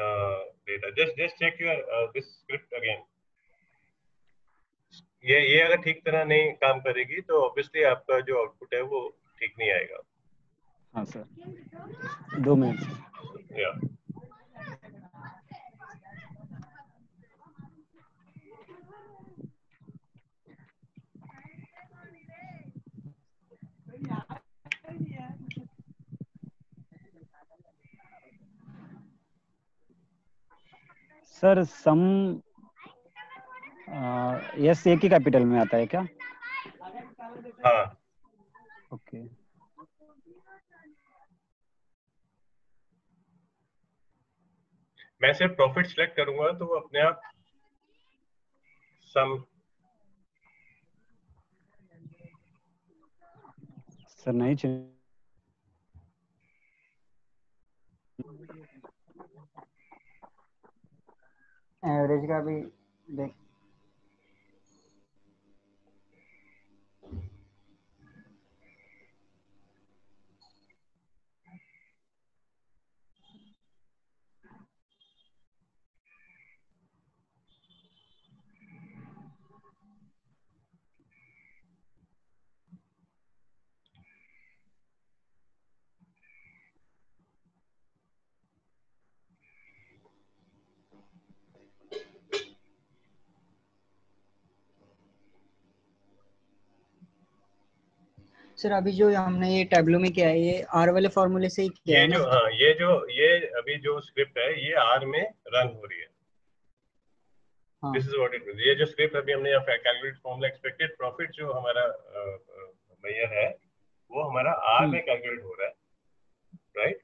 data just just check your this script again ये ये अगर ठीक तरह नहीं काम करेगी तो ऑब्वियसली आपका जो आउटपुट है वो ठीक नहीं आएगा। हाँ सर दो मिनट या सर सम यस एक ही कैपिटल में आता है क्या? हाँ। ओके मैं सिर्फ़ प्रॉफिट सिलेक्ट करूँगा तो वो अपने आप सम सर नहीं चाहिए एवरेज का भी देख सर अभी जो हमने ये टैबलो में किया है ये आर वाले फॉर्मूले से ही किया ये जो हाँ ये जो ये अभी जो स्क्रिप्ट है ये आर में रन हो रही है। This is what it means ये जो स्क्रिप्ट अभी हमने कैलकुलेट फॉर्मूला एक्सपेक्टेड प्रॉफिट जो हमारा मेजर है वो हमारा आर में कैलकुलेट हो रहा है right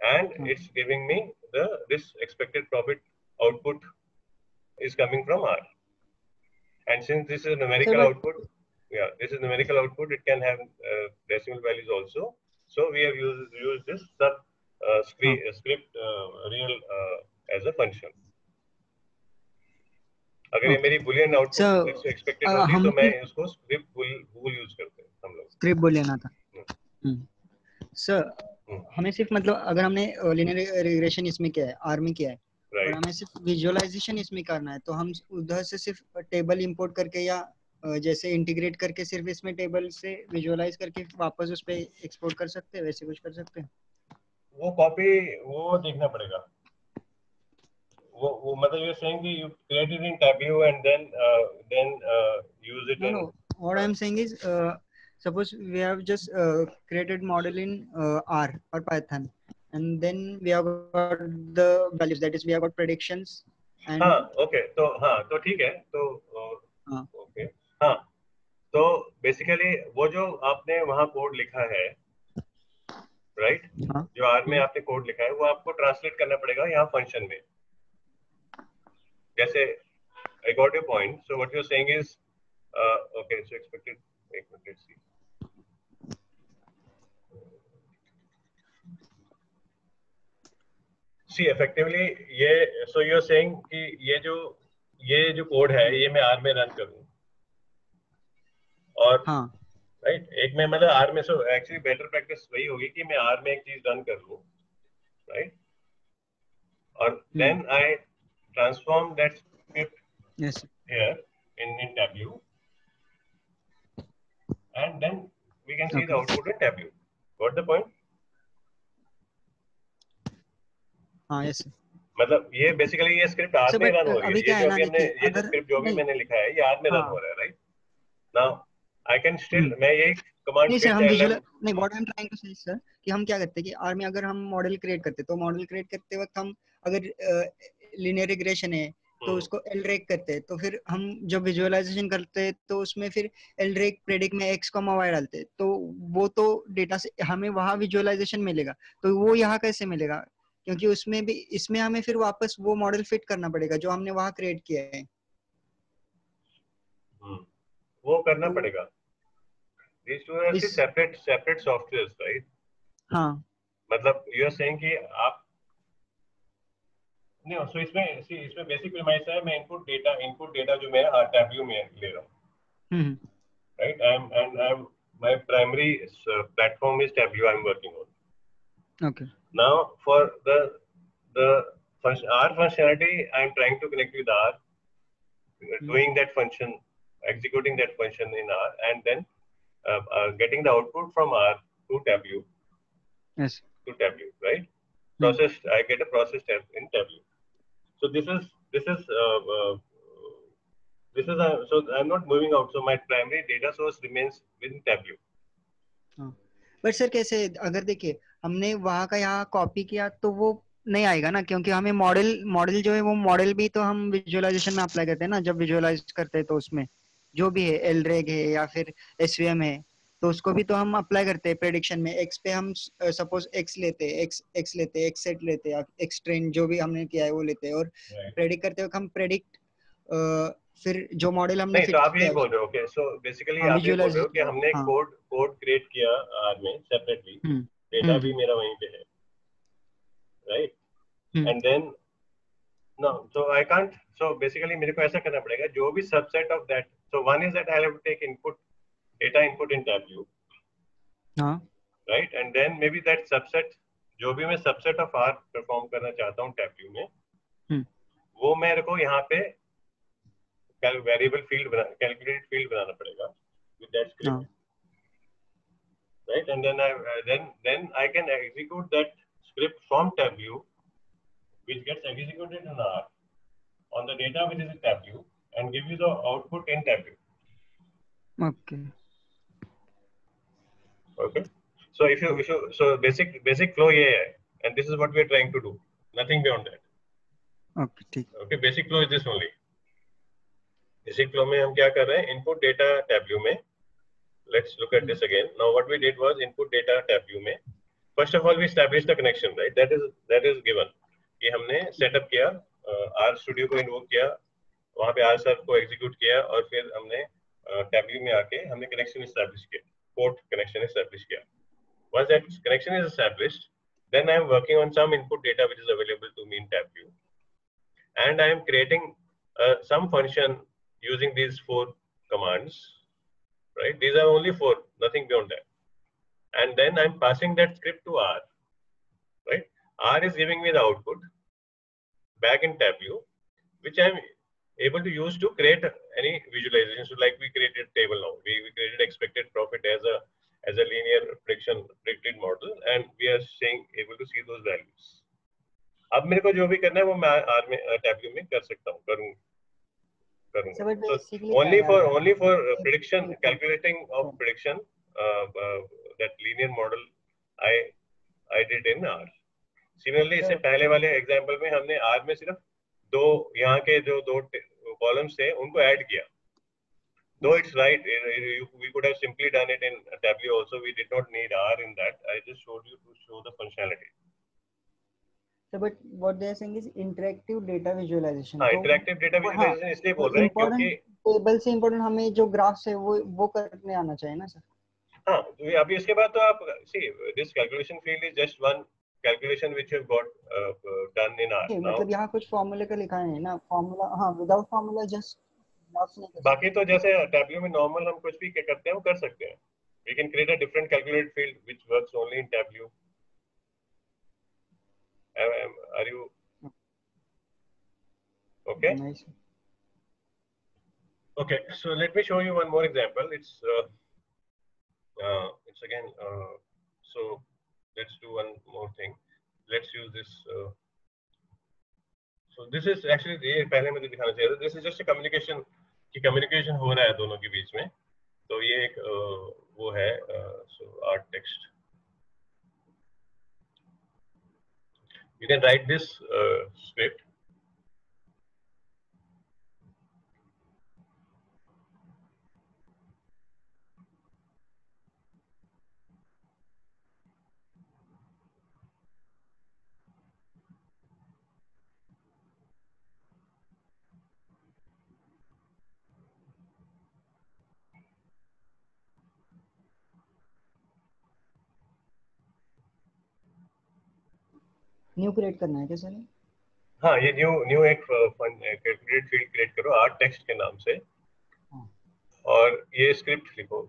and Hmm. it's giving me the this expected profit output is coming from R. And since this is numerical output, yeah, this is numerical output. It can have uh, decimal values also. So we have used used this sub uh, script hmm. uh, script uh, real uh, as a function. अगर ये hmm. मेरी boolean output so, expected uh, होती तो मैं इसको script bull bull use करते हम लोग। स्क्रिप्ट बुलियन आता सर हमें सिर्फ़ मतलब अगर हमने uh, लीनियर रिग्रेशन इसमें किया है आर्मी किया है और हमें सिर्फ़ विजुअलाइजेशन इसमें करना है तो हम उधर से सिर्फ़ टेबल इंपोर्ट करके या जैसे इंटीग्रेट करके सिर्फ़ इसमें टेबल से विजुअलाइज करके वापस उस पे एक्सपोर्ट कर सकते हैं वैसे कुछ कर सकते हैं? वो कॉपी वो देखना पड़ेगा। वो वो मतलब यू सेइंग कि you create it in tab and then then use it in what I am saying is suppose we have just created model in R और Python and then we have got the values that is we have got predictions and हाँ okay. तो हाँ तो ठीक है. तो हाँ. Uh, okay. हाँ तो बेसिकली वो जो आपने वहाँ कोड लिखा है राइट right? हाँ। जो आर में आपने कोड लिखा है वो आपको ट्रांसलेट करना पड़ेगा यहाँ फ़ंक्शन में जैसे I got your point so what you saying is okay so expected एक minute let's see see effectively ये सो यू आर सेइंग कि ये जो ये जो कोड है ये मैं आर में रन करूँ और हाँ। राइट एक में मतलब आर में सो एक्चुअली बेटर प्रैक्टिस वही होगी कि मैं आर में एक चीज़ रन कर लूँ राइट और then I transform that script yes here in in tableau and then we can see the Okay. output in tableau got the point? हाँ yes मतलब ये बेसिकली ये स्क्रिप्ट आर में रन हो रही है। ये जो अभी हमने ये स्क्रिप्ट जो भी मैंने लिखा है ये आर में रन हाँ। हो रहा है right now I can still मैं ये कमांड नहीं सर हम विजुअल नहीं what I am trying to say sir कि हम क्या करते हैं कि आर में अगर हम मॉडल क्रिएट करते तो मॉडल क्रिएट करते वक्त हम अगर लिनियर रिग्रेशन है। तो उसको एल रेक करते हैं तो फिर हम जब विजुअलाइजेशन करते हैं तो उसमें फिर एल रेक प्रेडिक्ट में एक्स कॉमा वाई डालते हैं तो वो तो डेटा से हमें वहाँ विजुअलाइजेशन मिलेगा तो वो यहाँ कैसे मिलेगा? क्योंकि उसमें भी इसमें हमें फिर वापस वो मॉडल फिट करना पड़ेगा जो हमने वहाँ क्रिएट किया है। वो करना तो पड़ेगा। This two are separate separate softwares right हाँ। मतलब यू आर सेइंग कि आप नहीं सो इसमें सी इसमें बेसिक प्रीमाइस है मैं इनपुट डेटा इनपुट डेटा जो मैं हार्ड टैब्यू में ले रहा हूँ। Right I am and I am my primary platform is Tableau I am working on okay now for the the function R functionality I am trying to connect with R doing that function executing that function in r and then uh, uh, getting the output from r to tableau yes to tableau right processed i get a processed tab in tableau so this is this is uh, uh, this is a, so i'm not moving out so my primary data source remains within tableau but sir कैसे अगर देखिए हमने वहाँ का यहाँ copy किया तो वो नहीं आएगा ना क्योंकि हमें मॉडल मॉडल जो है वो मॉडल भी तो हम विजुअलाइजेशन में अप्लाई करते हैं ना जब विजुअलाइज करते हैं तो उसमें जो भी है एल रेग है या फिर एसवीएम है तो उसको भी तो हम अप्लाई करते हैं प्रेडिक्शन में। एक्स पे हम सपोज़ एक्स लेते हैं एक्स एक्स लेते हैं एक्स सेट लेते हैं एक्स ट्रेन जो भी हमने किया है वो लेते हैं। और प्रेडिक्ट करते वक्त हम प्रेडिक्ट फिर जो मॉडल हमने नहीं तो आप है, बोल रहे हो ओके सो बेसिकली आप ये बोल रहे हो कि हमने। कोड कोड क्रिएट किया आर में सेपरेटली हम्म, डेटा हम्म। भी मेरा वहीं पे है। Right hmm. And then no so i can't so basically मेरे को ऐसा करना पड़ेगा जो भी subset of that so one is that i have to take input data input in tableau हाँ right and then maybe that subset jo bhi main subset of r perform करना चाहता हूँ tableau hmm wo वो मेरे yahan pe पे variable field बना field banana padega with that script script right and then i then then i can execute that script from tableau which gets executed in r on the data which is in tableau and give you the output in tableau okay okay so if you if you so basic basic flow yeah and this is what we are trying to do nothing beyond that okay ठीक okay basic flow is this only basic flow में हम क्या कर रहे हैं input data tableau में let's look at this again now what we did was input data tableau में first of all we establish the connection right that is that is given कि हमने सेटअप किया आर स्टूडियो को invoke किया वहाँ पे are सर्व को execute किया और फिर हमने टैबल्यू में आके हमने कनेक्शन एस्टैब्लिश किया पोर्ट कनेक्शन एस्टैब्लिश किया that connection is established then i am working on some input data which is available to me in tabview and i am creating uh, some function using these four commands right these are only four nothing beyond that and then i'm passing that script to r right r is giving me the output back in tabview which i'm able to use to create any visualization so like we created table now we, we created expected profit as a as a linear prediction predicted model and we are saying able to see those values अब मेरे को जो भी करना है वो मैं are में टैबल्यू में कर सकता हूँ करूँ So, करूँगा but so basically only क्या for है? only for uh, prediction calculating of prediction uh, uh, that linear model I I did in R similarly इससे पहले वाले एग्जांपल में हमने R में सिर्फ़ दो यहाँ के जो दो कॉलम्स थे उनको ऐड किया though it's right eh, eh, we could have simply done it in Tableau also we did not need R in that I just showed you to show the functionality So, but what they are saying is interactive data visualization. हाँ तो interactive data हाँ, visualisation इसलिए तो बोल रहे हैं क्योंकि table से इम्पोर्टेंट हमें जो ग्राफ्स है वो वो करने आना चाहिए ना सर हाँ तो अभी इसके बाद तो आप see this calculation field is just one calculation which you've got uh, uh, done in R okay, now मतलब यहाँ कुछ फॉर्मूले का लिखा है ना फॉर्मूला हाँ विदाउट फॉर्मूला जस्ट बाकी तो जैसे टैबल्यू में नॉर्मल हम कुछ भी क्या करते हैं वो कर सकते हैं we can create a different calculated field which works only in Tableau are you okay Nice. Okay, so let me show you one more example. It's uh, uh, it's again. Uh, so let's do one more thing. Let's use this. Uh, so this is actually ये पहले मुझे दिखाना चाहिए This is just a communication कि communication हो रहा है दोनों के बीच में. तो ये एक uh, वो है uh, so art text. You can write this uh, script. New create करना है क्या सर हाँ ये न्यू न्यू एक कैलकुलेट फ़ील्ड क्रिएट करो आर्ट टेक्स्ट के नाम से। हाँ। और ये स्क्रिप्ट लिखो।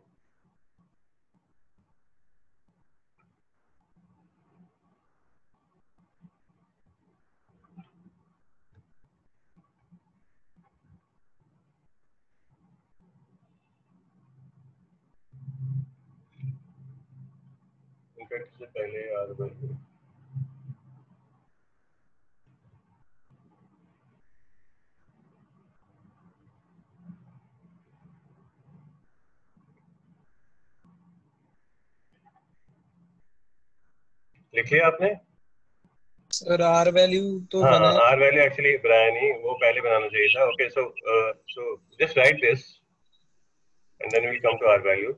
पहले यार लिख लिया आपने? सर आर वैल्यू तो हाँ आर वैल्यू एक्चुअली बनाया नहीं वो पहले बनाना चाहिए था। Okay so so just write this and then we come to R value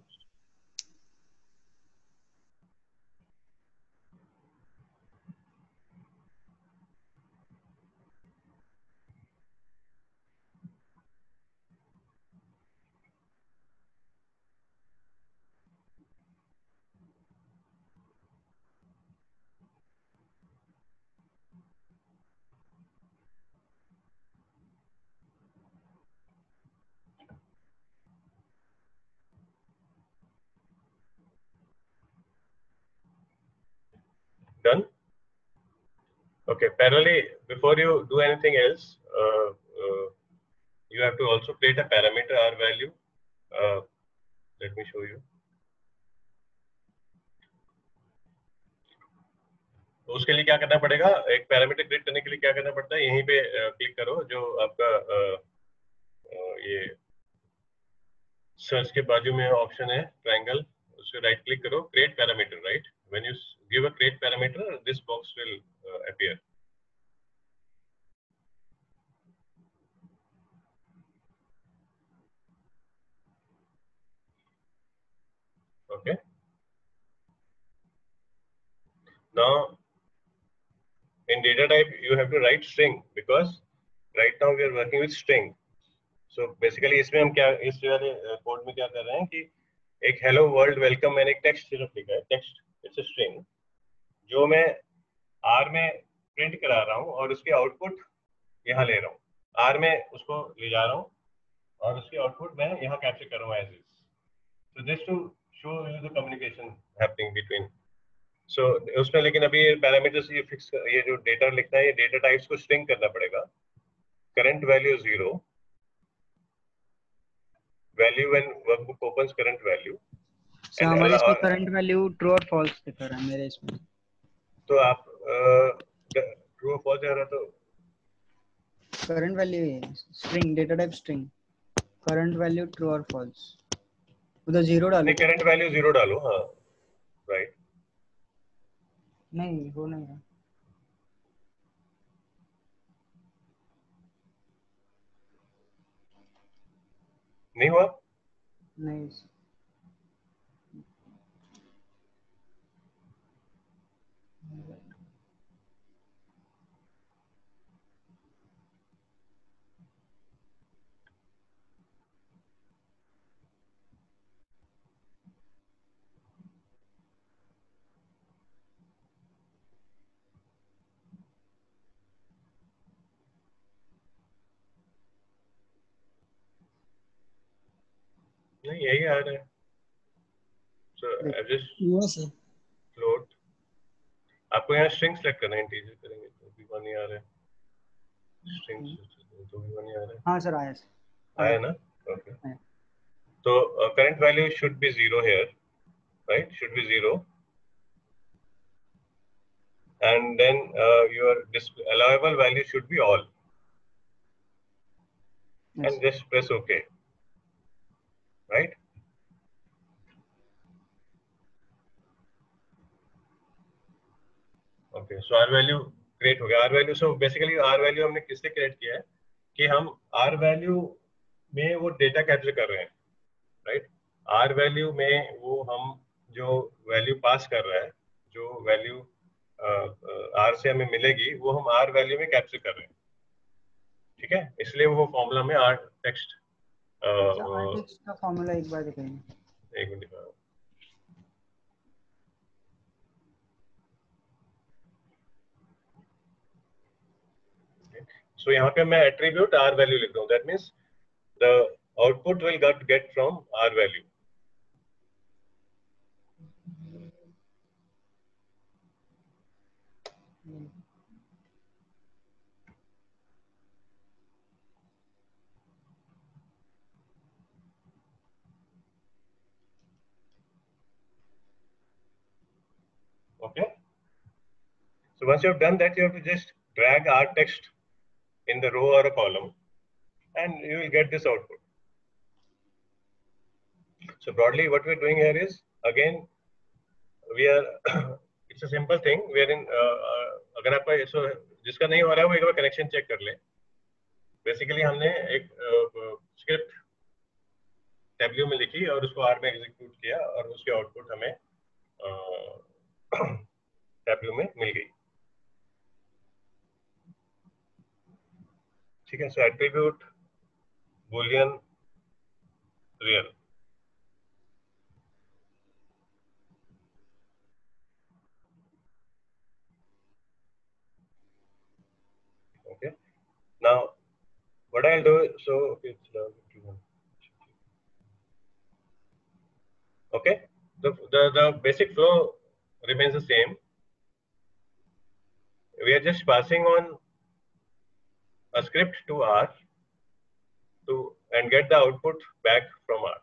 done. Okay parallelly before you do anything else uh, uh, you have to also create a parameter r value. Uh, let me show you. तो उसके लिए क्या करना पड़ेगा? एक parameter create करने के लिए क्या करना पड़ता है? यहीं पे क्लिक करो जो आपका अ, अ, ये सर्च के बाजू में ऑप्शन है ट्रायंगल उस पे राइट क्लिक करो create parameter right when you give a create parameter this box will appear okay Now, in data type you have to write string because right now we are working with string. So basically इसमें हम क्या इस वाले code में क्या कर रहे हैं कि एक hello world welcome मैंने एक text सिर्फ़ लिखा है text it's a string जो मैं R में print करा रहा हूँ और उसके output यहाँ ले रहा हूँ। R में उसको ले जा रहा हूँ और उसकी output मैं यहाँ capture कर रहा हूँ as is. So just to show you the communication happening between सो उसमें लेकिन अभी ये पैरामीटर्स ये फिक्स ये जो डेटा लिखना है, ये डेटा टाइप्स को स्ट्रिंग करना पड़ेगा। Current value zero value when workbook open current value so हमारे इसमें करंट वैल्यू ट्रू और फॉल्स दिखा रहा है मेरे इसमें। तो आप ट्रू और फॉल्स आ रहा तो? Current value string data type string current value true और फॉल्स उधर ज़ीरो डालो। नहीं करंट वैल्यू ज़ीरो डालो हाँ। राइट नहीं हो नहीं रहा नहीं हुआ? नहीं नहीं यही आ रहा है। सो आई जस्ट हुआ सर फ्लोट आपको यहाँ स्ट्रिंग सेलेक्ट करना है इंटीजर करेंगे तो भी वन ही आ रहा है। स्ट्रिंग्स तो भी वन ही आ रहा है। हाँ सर आया सर आया ना? ओके तो current value should be zero here right should be zero and then uh, your allowable value should be all. Yes. and just press ok right? okay so r value create ho gaya r value so basically r value humne kisse create kiya hai ki hum r value में वो data capture kar rahe hain right r value mein wo हम जो value pass कर रहे हैं जो value are से हमें मिलेगी वो हम आर वैल्यू में कैप्चर कर रहे हैं ठीक है इसलिए वो फॉर्मूला में आर टेक्स्ट का फॉर्मूला एक बार दिखाइए एक मिनट सो यहाँ पे मैं एट्रीब्यूट आर वैल्यू लिख रहा हूँ that means the output will get get from are Okay. So once you have done that, you have to just drag our text in the row or a column and you will get this output. So broadly what we're doing here is, again, we are, it's a simple thing. We are in, uh, uh, अगर आपका so जिसका नहीं हो रहा है वो एक बार connection check कर ले बेसिकली हमने एक स्क्रिप्ट uh, टैब्ल्यू में लिखी और उसको आर में एग्जीक्यूट किया और उसके आउटपुट हमें टैब्यू में मिल गई। ठीक है so attribute boolean real okay now what I do so it's okay the, the the remains the same we are just passing on a script to R to and get the output back from R.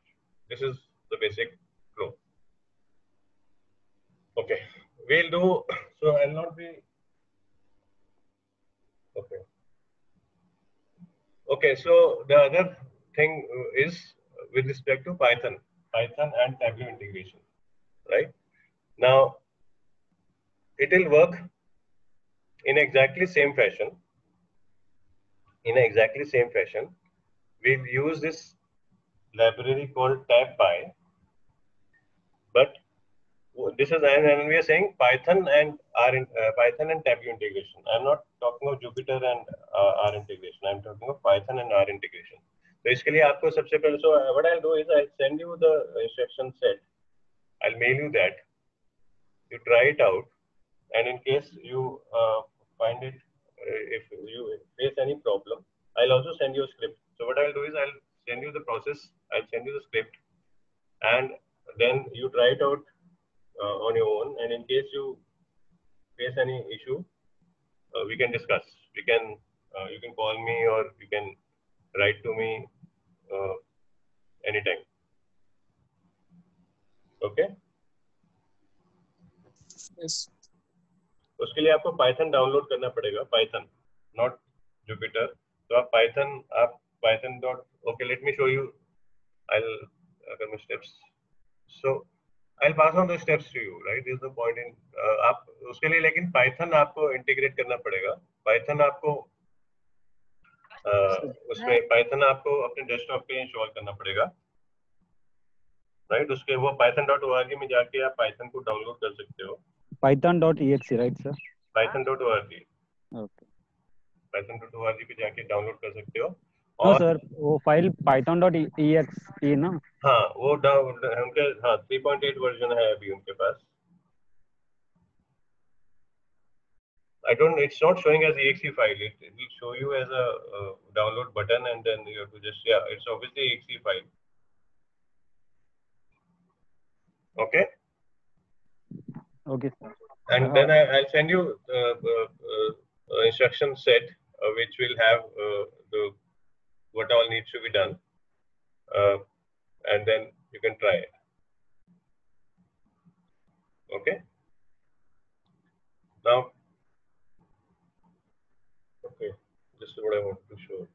This is the basic flow. Okay, we'll do so. I'll not be okay. Okay, so the other thing is with respect to Python, Python and Tableau integration, right? Now, it will work in exactly same fashion in exactly same fashion we'll use this library called TabPy but this is and, and we are saying python and r in, uh, python and Tableau integration i'm not talking of jupyter and uh, r integration i'm talking of python and r integration basically aapko sabse pehle so uh, what i'll do is I'll send you the instruction set. I'll mail you that. You try it out and in case you uh, find it, uh, if you face any problem, I'll also send you a script. So what I'll do is I'll send you the process. I'll send you the script, and then you try it out uh, on your own. And in case you face any issue, uh, we can discuss. We can uh, you can call me or you can write to me uh, anytime. Okay. yes उसके लिए आपको Python download करना पड़ेगा Python not Jupiter तो आप Python आप Python dot okay let me show you I अगर मैं steps so I pass on the steps to you right is the point in आप उसके लिए लेकिन पाइथन आपको इंटीग्रेट करना पड़ेगा। पाइथन आपको uh, उसमें पाइथन आपको अपने डेस्कटॉप पे इंस्टॉल करना पड़ेगा। Right right? उसके वो python डॉट में जाके आप पाइथन को डाउनलोड कर सकते हो। python.exe right sir python dot okay python dot पे जाके डाउनलोड कर सकते हो और sir वो फ़ाइल python.exe ना हाँ वो डाउन उनके हाँ 3.8 वर्जन है अभी उनके पास I don't. It's not showing as exe file. It, it will show you as a uh, download button, and then you have to just yeah. It's obviously exe file. Okay, okay sir and Uh, then I, I'll send you uh, uh, uh, uh, instruction set uh, which will have uh, the what all needs to be done, uh, and then you can try it. Okay. Now, okay, this is what I want to show.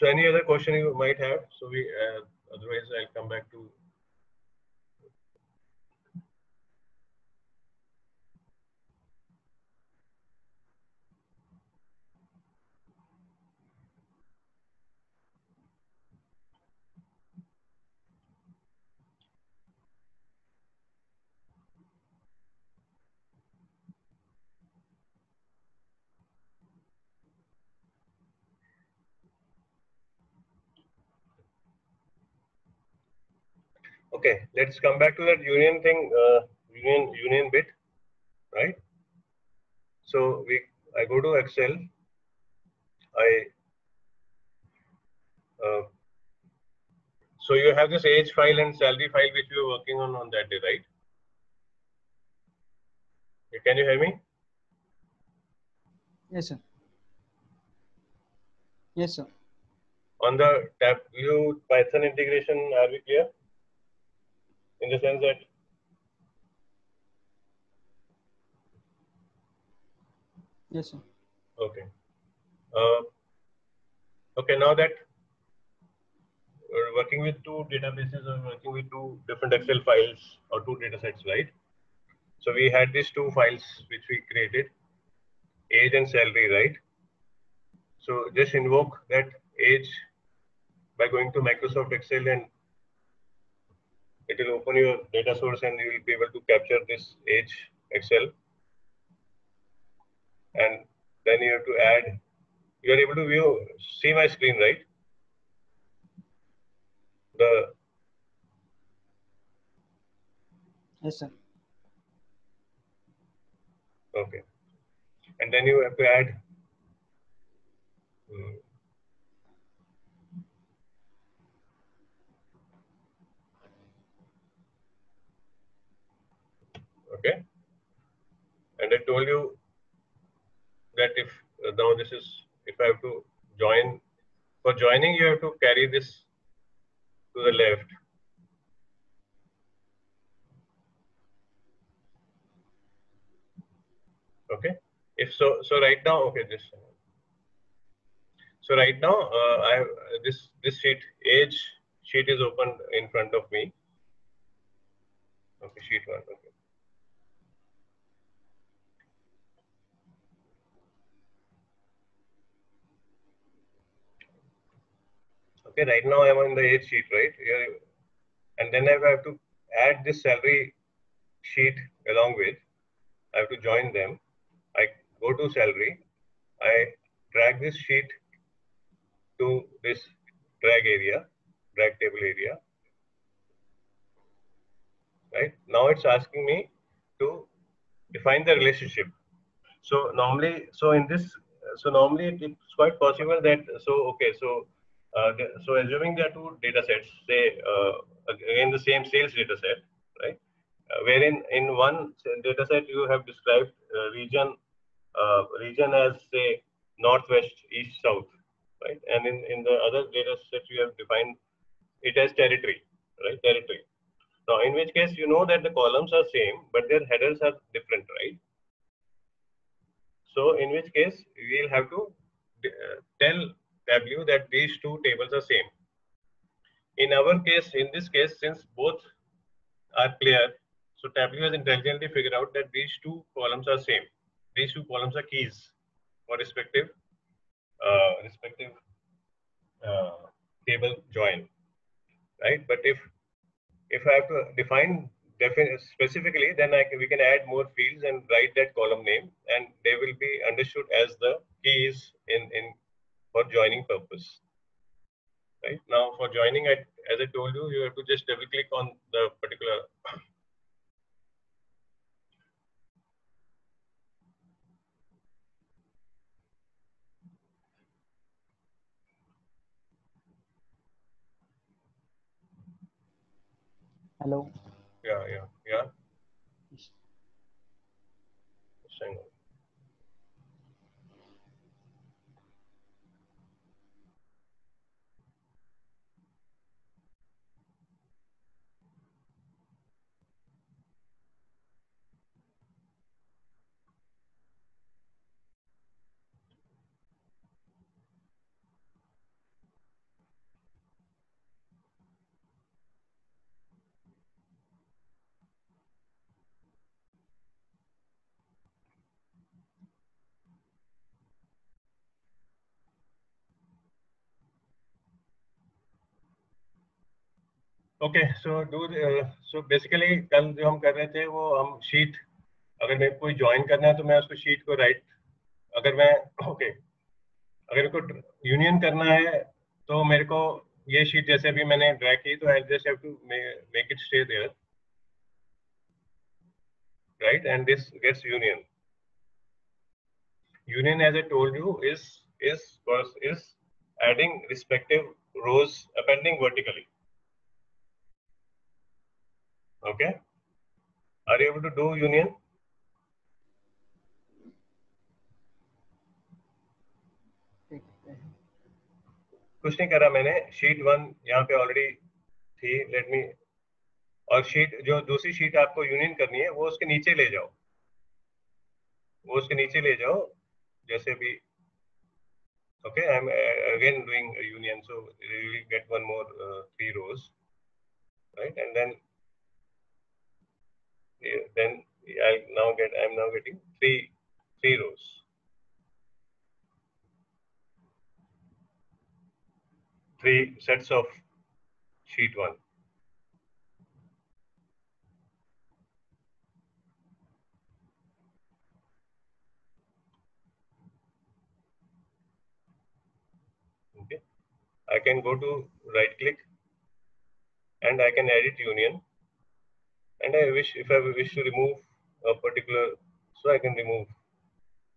So any other question you might have? So we, uh, otherwise I'll come back to. Okay, let's come back to that union thing, uh, union union bit, right? So we, I go to Excel. I. Uh, so you have this age file and salary file which we were working on on that day, right? Can you hear me? yes sir yes sir On the tab view Python integration, are we clear? In the sense that yes sir Okay. Uh, okay, now that we're working with two databases or working with two different Excel files or two data sets, right? So we had these two files which we created, age and salary, right? So just invoke that age by going to Microsoft Excel and it will open your data source and you will be able to capture this age Excel. And then you have to add you are able to view see my screen right? The yes sir. Okay. And then you have to add hmm, okay and i told you that if uh, now this is if I have to join for joining you have to carry this to the left okay if so so right now okay this so right now uh, I have this this sheet age sheet is open in front of me Okay, sheet one. Okay. Okay, right now I'm on the eighth sheet, right? Here, and then I have to add this salary sheet along with. I have to join them. I go to salary. I drag this sheet to this drag area, drag table area. Right now it's asking me to define the relationship. So normally, so in this, so normally it's quite possible that, so okay, so uh, so assuming there are two data sets, say uh, again the same sales data set, right? Uh, wherein in one data set you have described uh, region uh, region as say northwest, east, south, right? And in, in the other data set you have defined it as territory, right? Territory. Now, in which case you know that the columns are same, but their headers are different, right? So in which case we'll have to tell Tableau that these two tables are same. In our case, in this case, since both are clear, so Tableau has intelligently figured out that these two columns are same. These two columns are keys for respective uh, respective uh, table join, right? But if if I have to define specifically, then I can, we can add more fields and write that column name, and they will be understood as the keys in in for joining purpose. Right now, for joining, I, as I told you, you have to just double click on the particular. Hello. Yeah, yeah, yeah. Just hang on. Okay so do so basically कल जो हम कर रहे थे वो हम sheet अगर मेरे कोई ज्वाइन करना है तो मैं उसको शीट को राइट अगर मैं ओके okay, अगर मेरे को यूनियन करना है तो मेरे को ये शीट जैसे अभी मैंने ड्रैग की तो I just have to make it stay there right and this gets union union. As i told you is is is adding respective rows appending vertically. okay. Are you able to do union? कुछ नहीं करा मैंने। Sheet one यहाँ पे already थी। Let me और sheet जो दूसरी शीट आपको यूनियन करनी है, वो उसके नीचे ले जाओ। वो उसके नीचे ले जाओ। जैसे भी okay I am again doing union so get one more three rows right and then then I now get I'm now getting three three rows. Three sets of sheet one. Okay. I can go to right click and I can edit union and I wish if I wish to remove a particular, so I can remove.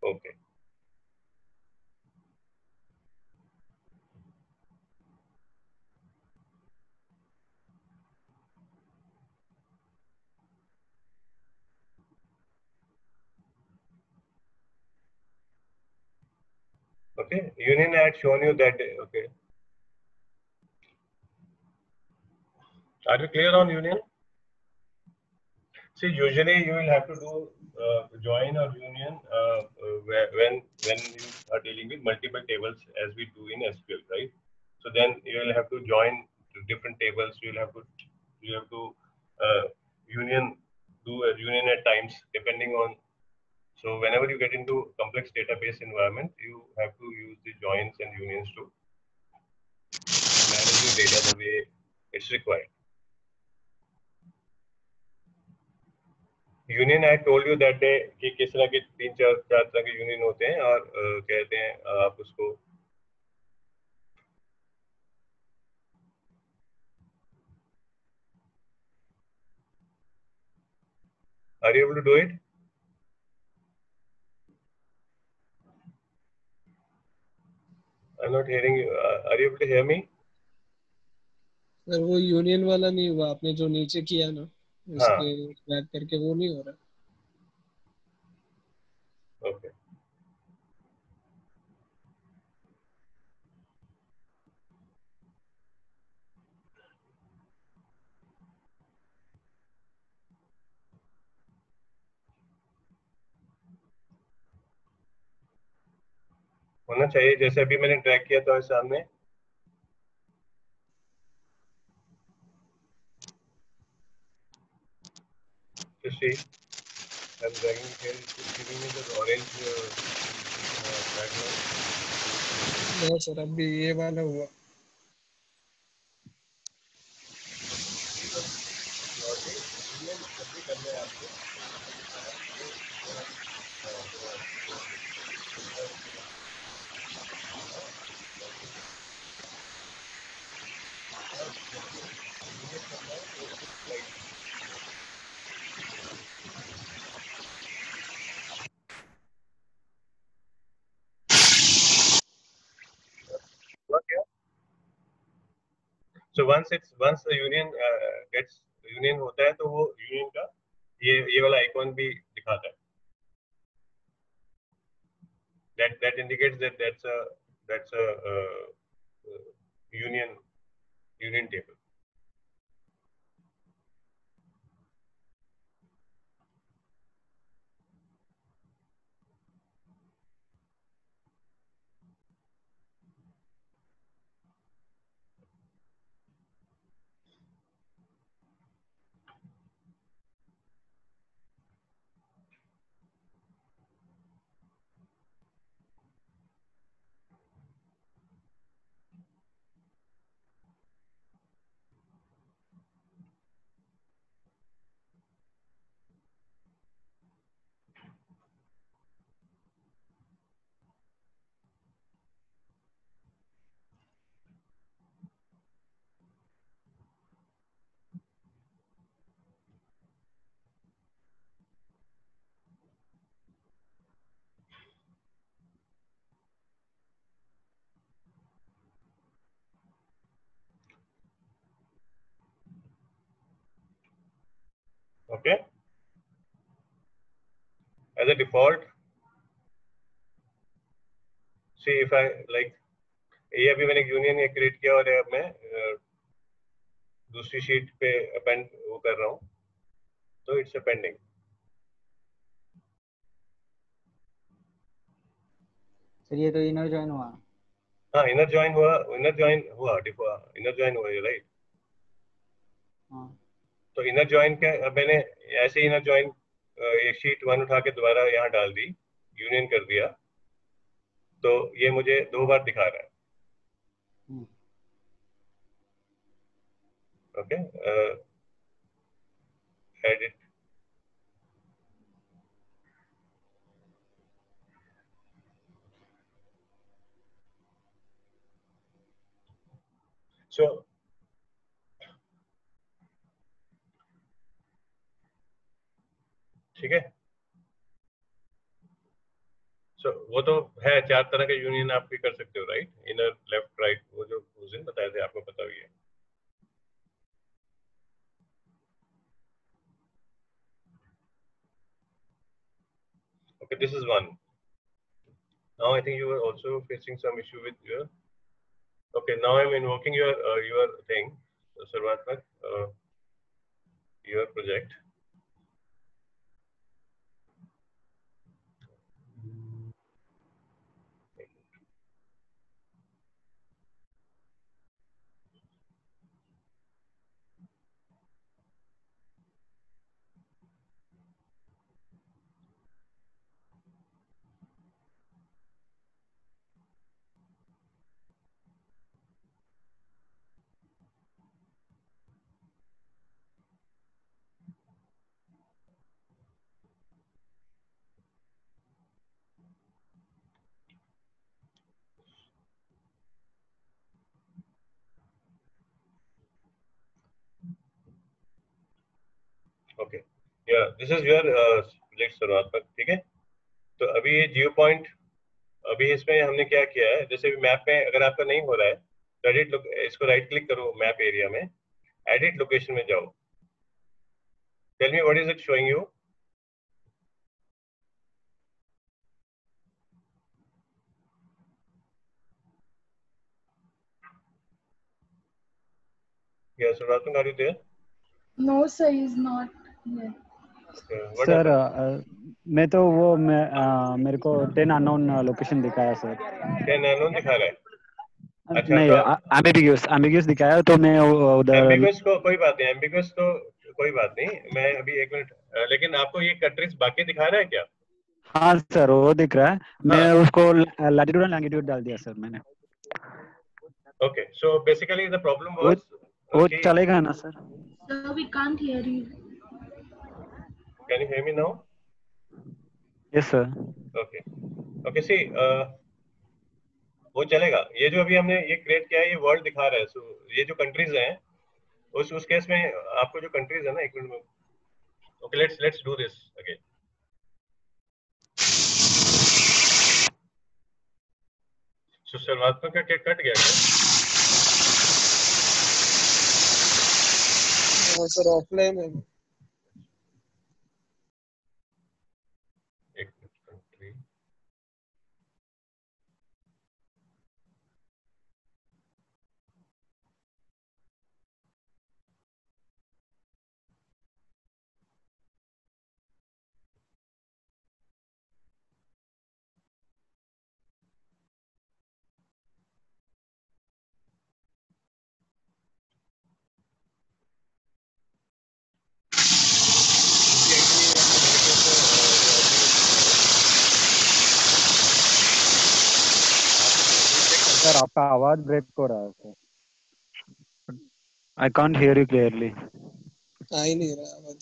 Okay. Okay, union had shown you that day. Okay. Are you clear on union? See, usually you will have to do uh, join or union uh, uh when when you are dealing with multiple tables as we do in SQL, right? So then you will have to join different tables. You will have to you have to uh, union do a union at times depending on so whenever you get into complex database environment you have to use the joins and unions to manage your data the way it's required union I told you that day कि किस तरह के तीन चार चार तरह के union होते हैं और uh, कहते हैं आप उसको Are you able to do it? I'm not hearing you. Uh, are you able to hear me? Sir वो यूनियन वाला नहीं हुआ आपने जो नीचे किया ना हाँ। इसके रैप करके वो नहीं हो रहा Okay. होना चाहिए जैसे अभी मैंने ट्रैक किया था सामने to shape. I'm dragging here it's giving me the orange uh, uh, background No, sir. अभी ये वाला हुआ Okay. Once it's once the union gets union होता है तो वो यूनियन का ये ये वाला आइकॉन भी दिखाता है। That that indicates that that's a that's a union union table as a default. See if i like ये अभी मैंने यूनियन ये क्रिएट किया और अब मैं दूसरी शीट पे अपेंड वो कर रहा हूँ तो इट्स अपेंडिंग सर ये तो इनर ज्वाइन हुआ। हाँ इनर ज्वाइन हुआ इनर ज्वाइन हुआ इनर ज्वाइन हुआ राइट हाँ। तो इनर ज्वाइन का मैंने ऐसे इनर ज्वाइन एक शीट वन उठा के दोबारा यहाँ डाल दी यूनियन कर दिया। तो ये मुझे दो बार दिखा रहा है। हम्म। ओके एडिट सो ठीक है? सो वो तो है, चार तरह के यूनियन आप भी कर सकते हो राइट इनर लेफ़्ट राइट वो जो उस बताए थे, आपको पता भी है। Okay this is one now I think you are also facing some issue with your okay now I am invoking your your thing शुरुआत तक your project this is your let's शुरुआत्मक ठीक है? तो अभी ये जियो पॉइंट अभी इसमें हमने क्या किया है? जैसे भी मैप में अगर आपका नहीं हो रहा है तो एडिट इसको राइट क्लिक करो मैप एरिया में। एडिट लोकेशन में जाओ। Tell me what is it showing you Yes, Rathan, are you there? No, sir, he's not here. Sir happened? मैं तो वो मैं अ, मेरे को टेन अननोन लोकेशन दिखाया सर क्या नैनोन दिखा रहा है? अच्छा, नहीं तो- एम्बिग्यूस दिखाया तो मैं उधर एम्बिगस को कोई बात नहीं एम्बिगस तो कोई बात नहीं। मैं अभी एक मिनट लेकिन आपको ये कंट्रीज़ बाकी दिखा रहा है क्या? हाँ सर वो दिख रहा है। मैं हाँ। उसको लैटिट्यूड एंड लैंगिट्यूड डाल दिया सर मैंने। Okay so basically the problem was वो चलेगा ना sir Sir, we can't hear you. You hear me now yes sir okay okay see वो चलेगा। ये जो अभी हमने ये क्रिएट किया है ये वर्ल्ड दिखा रहा है सो ये जो कंट्रीज़ हैं उस उस केस में आपको जो कंट्रीज़ है ना एक मिनट में okay let's let's do this again so सर्वात्मक का क्या कट गया क्या? सर ऑफलाइन है। সেপারেট করা আছে I can't hear you clearly তাই নি আওয়াজ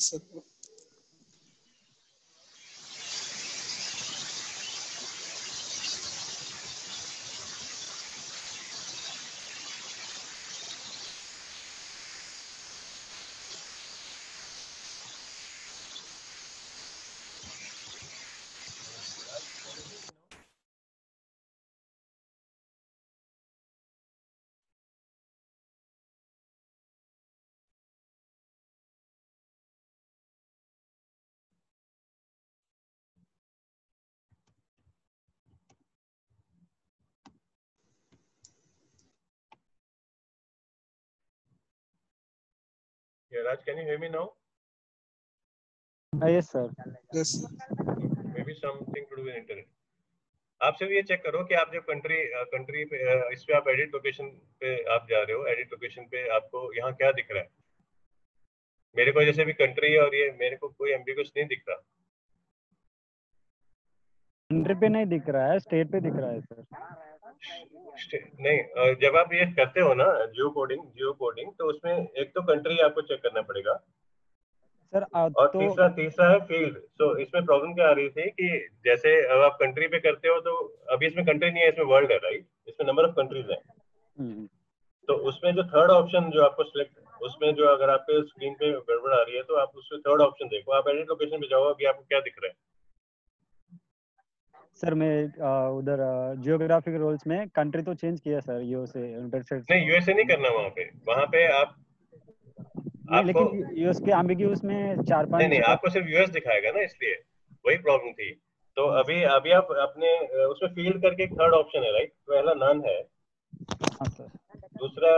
Raj, can you hear me now? Yes sir yes maybe something to do with internet आप सिर्फ़ ये चेक करो कि आप जब कंट्री कंट्री पे इस पे आप एडिट लोकेशन पे आप जा रहे हो एडिट लोकेशन पे आपको यहाँ क्या दिख रहा है? मेरे को जैसे भी कंट्री है और ये मेरे को कोई एम्बिगस नहीं दिख रहा। कंट्री पे नहीं दिख रहा है स्टेट पे दिख रहा है सर नहीं जब आप ये करते हो ना जियो कोडिंग जियो कोडिंग तो उसमें एक तो कंट्री आपको चेक करना पड़ेगा। सर और तो तीसरा तीसरा है फ़ील्ड। सो इसमें प्रॉब्लम क्या आ रही थी कि जैसे अब आप कंट्री पे करते हो तो अभी इसमें कंट्री नहीं है इसमें वर्ल्ड है राइट इसमें नंबर ऑफ़ कंट्रीज़ है। तो उसमें जो थर्ड ऑप्शन जो आपको सिलेक्ट उसमें जो अगर आपके स्क्रीन पे गड़बड़ आ रही है तो आप उसमें थर्ड ऑप्शन देखो। आप एडिट लोकेशन पे जाओ अभी आपको क्या दिख रहा है? सर मैं उधर जियोग्राफिक रोल्स में कंट्री तो चेंज किया sir US United States नहीं यूएसए नहीं करना वहाँ पे। वहाँ पे आप नहीं आपको लेकिन यूएस के एम्बिग्यूस में चार नहीं पाँच नहीं आपको सिर्फ़ यूएस दिखाएगा ना इसलिए। वही प्रॉब्लम थी। तो अभी अभी आप अपने उसमें फ़ील्ड करके थर्ड ऑप्शन है राइट पहला नन है। हाँ दूसरा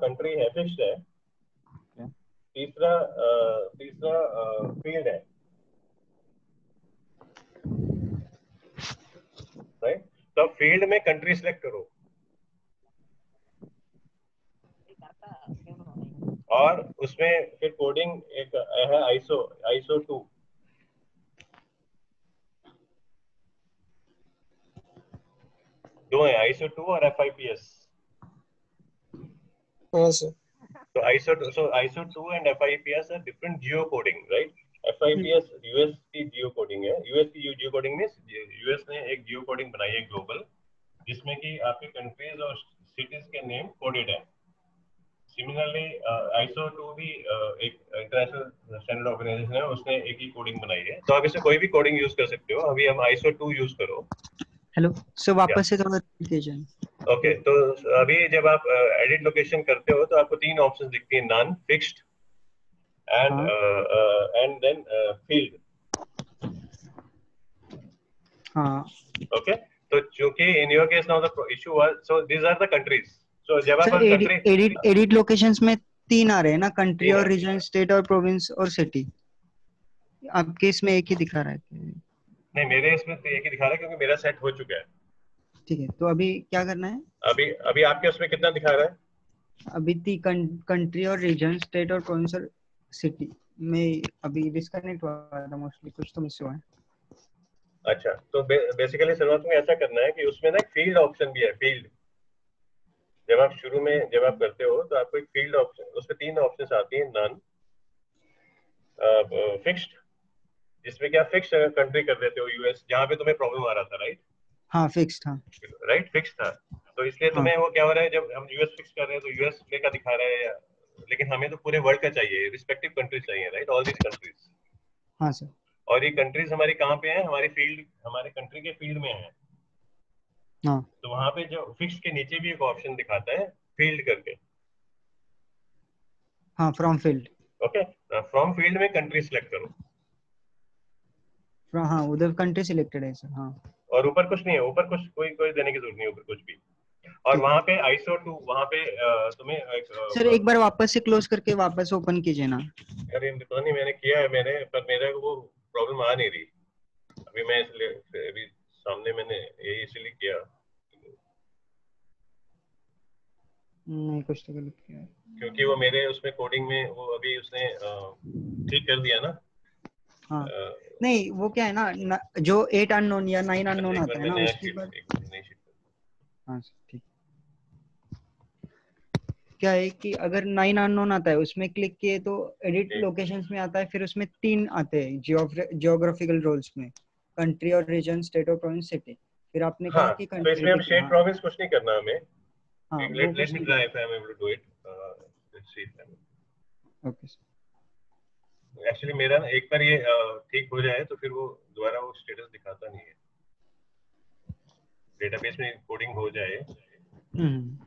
कंट्री है फिक्स्ड है। तीसरा तीसरा फ़ील्ड है। तब फ़ील्ड में कंट्री सिलेक्ट करो। और उसमें फिर कोडिंग एक है आईसो आईसो टू दो है आईसो टू और एफ़ आई पी एस तो ISO so ISO two and F I P S different geocoding right FIPS US की geocoding है. US की geocoding में US ने एक geocoding बनाई है global, जिसमें कि आपके countries और cities के name coded है. Similarly, uh, ISO 2 भी uh, एक इंटरनेशनल स्टैंडर्ड ऑर्गेनाइजेशन है उसने एक ही कोडिंग बनाई है। तो आप इसे कोई भी कोडिंग यूज़ कर सकते हो। अभी हम आईसो 2 यूज़ करो। हेलो सो वापस से थोड़ा ओके तो अभी जब आप एडिट uh, लोकेशन करते हो तो आपको तीन ऑप्शंस दिखती हैं। Non fixed and and then field हाँ। ओके तो चूँकि in your case now the issue was so these are the countries so जब आप कंट्री एडिट एडिट लोकेशंस में तीन आ रहे हैं ना कंट्री और रीजन स्टेट और प्रोविंस और सिटी आपके इसमें एक ही दिखा रहा है नहीं मेरे इसमें तो एक ही दिखा रहा है क्योंकि मेरा सेट हो चुका है। ठीक है तो अभी क्या करना है? अभी अभी आपके उसमें कितना दिखा रहा है? अभी ती कंट्री और रीजन स्टेट और प्रोविंस और सिटी में अभी डिस्कनेक्ट हुआ था मोस्टली कुछ तो मिस हुआ है। अच्छा तो बेसिकली सलमान तुम्हें ऐसा करना है कि उसमें ना एक फ़ील्ड ऑप्शन भी है फ़ील्ड जब आप शुरू में जब आप करते हो तो आपको एक फ़ील्ड ऑप्शन उसमें तीन ऑप्शंस आती हैं नन फिक्स्ड जिसमें कि आप फिक्स कंट्री कर देते हो यूएस जहाँ पे तुम्हें प्रॉब्लम आ रहा था राइट हाँ फिक्स्ड हाँ। राइट फिक्स था। तो इसलिए हाँ। तुम्हें वो क्या हो रहा है जब हम यूएस फिक्स कर रहे हैं तो यूएस में का दिखा रहा है लेकिन हमें तो पूरे वर्ल्ड का चाहिए रिस्पेक्टिव कंट्रीज़ चाहिए राइट ऑल दीज कंट्रीज़ हाँ सर और ये कंट्रीज़ हमारी कहाँ पे हैं? हमारी फ़ील्ड हमारे कंट्री के फ़ील्ड में है। हाँ। तो वहाँ पे जो फिक्स के नीचे भी एक ऑप्शन दिखाता है फ़ील्ड करके। हाँ from field okay from field में कंट्री सिलेक्ट करो। हाँ उधर कंट्री सिलेक्टेड है सर हाँ। और ऊपर कुछ नहीं है ऊपर कुछ कोई कोई देने की ज़रूरत नहीं है ऊपर कुछ भी। और वहाँ पे आईसो 2 वहाँ पे तुम्हें एक, सर एक बार वापस से क्लोज करके वापस ओपन कीजिए ना। अरे पता नहीं मैंने किया है मैंने पर मेरे को वो प्रॉब्लम आ नहीं रही। अभी मैं इसलिए अभी सामने मैंने ये इसीलिए किया। नहीं कुछ तो गलत किया क्योंकि वो मेरे उसमें कोडिंग में वो अभी उसने ठीक कर दिया ना। हाँ। अ, नहीं वो क्या है ना न, जो एट अननोन या नाइन अननोन आता है ना उसके बाद हाँ सर ठीक। क्या है कि अगर नाइन अननोन आता है उसमें क्लिक किए तो एडिट ठीक। लोकेशंस में आता है फिर उसमें तीन आते हैं जियोग्राफिकल रोल्स में। कंट्री और रीजन स्टेट और प्रोविंस सिटी फिर आपने हाँ, कहा हाँ कि तो इसमें हम स्टेट प्रोविंस कुछ नहीं करना हमें। हाँ let कुछ me नहीं try if I'm able to do it. Uh, let's see. Okay Actually मेरा एक बार ये uh, ठीक हो जाए तो फिर वो दोबारा वो स्टेटस दिखाता नहीं है। डेटाबेस में कोडिंग हो जाए। हम्म।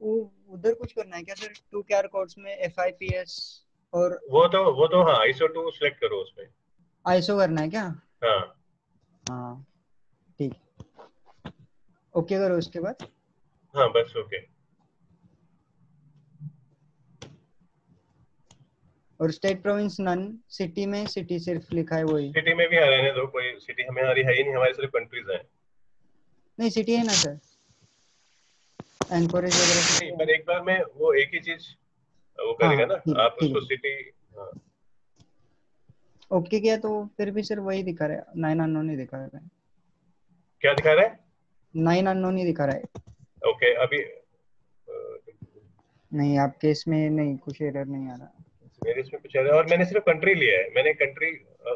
वो उधर कुछ करना है क्या सर? टू केआर कोड्स में एफ़ आई पी एस और वो तो वो तो हाँ आईसो टू सिलेक्ट करो उसमें। आईएसओ करना है क्या? हाँ। हाँ ठीक। ओके करो उसके बाद। हाँ बस ओके। और स्टेट प्रोविंस नन सिटी में सिटी सिर्फ़ लिखा है वही। सिटी में भी आ रहने दो कोई सिटी हमें हमारी है ही नहीं हमारी सिर्फ़ कंट्रीज़ हैं। नहीं सिटी है ना सर एनकोरेज नहीं वगैरह पर एक बार में वो एक ही चीज़ वो करेगा हाँ, ना ठीक- आप ठीक उसको सिटी हाँ। ओके किया तो फिर भी सर वही दिखा रहा है नाइन अननोन ही दिखा रहा है। क्या दिखा रहा है? नाइन अननोन ही दिखा रहा है। ओके अभी uh, नहीं आपके इसमें नहीं कुछ एरर नहीं आ रहा। मेरे इसमें कुछ है। और मैंने सिर्फ़ कंट्री लिया है। मैंने कंट्री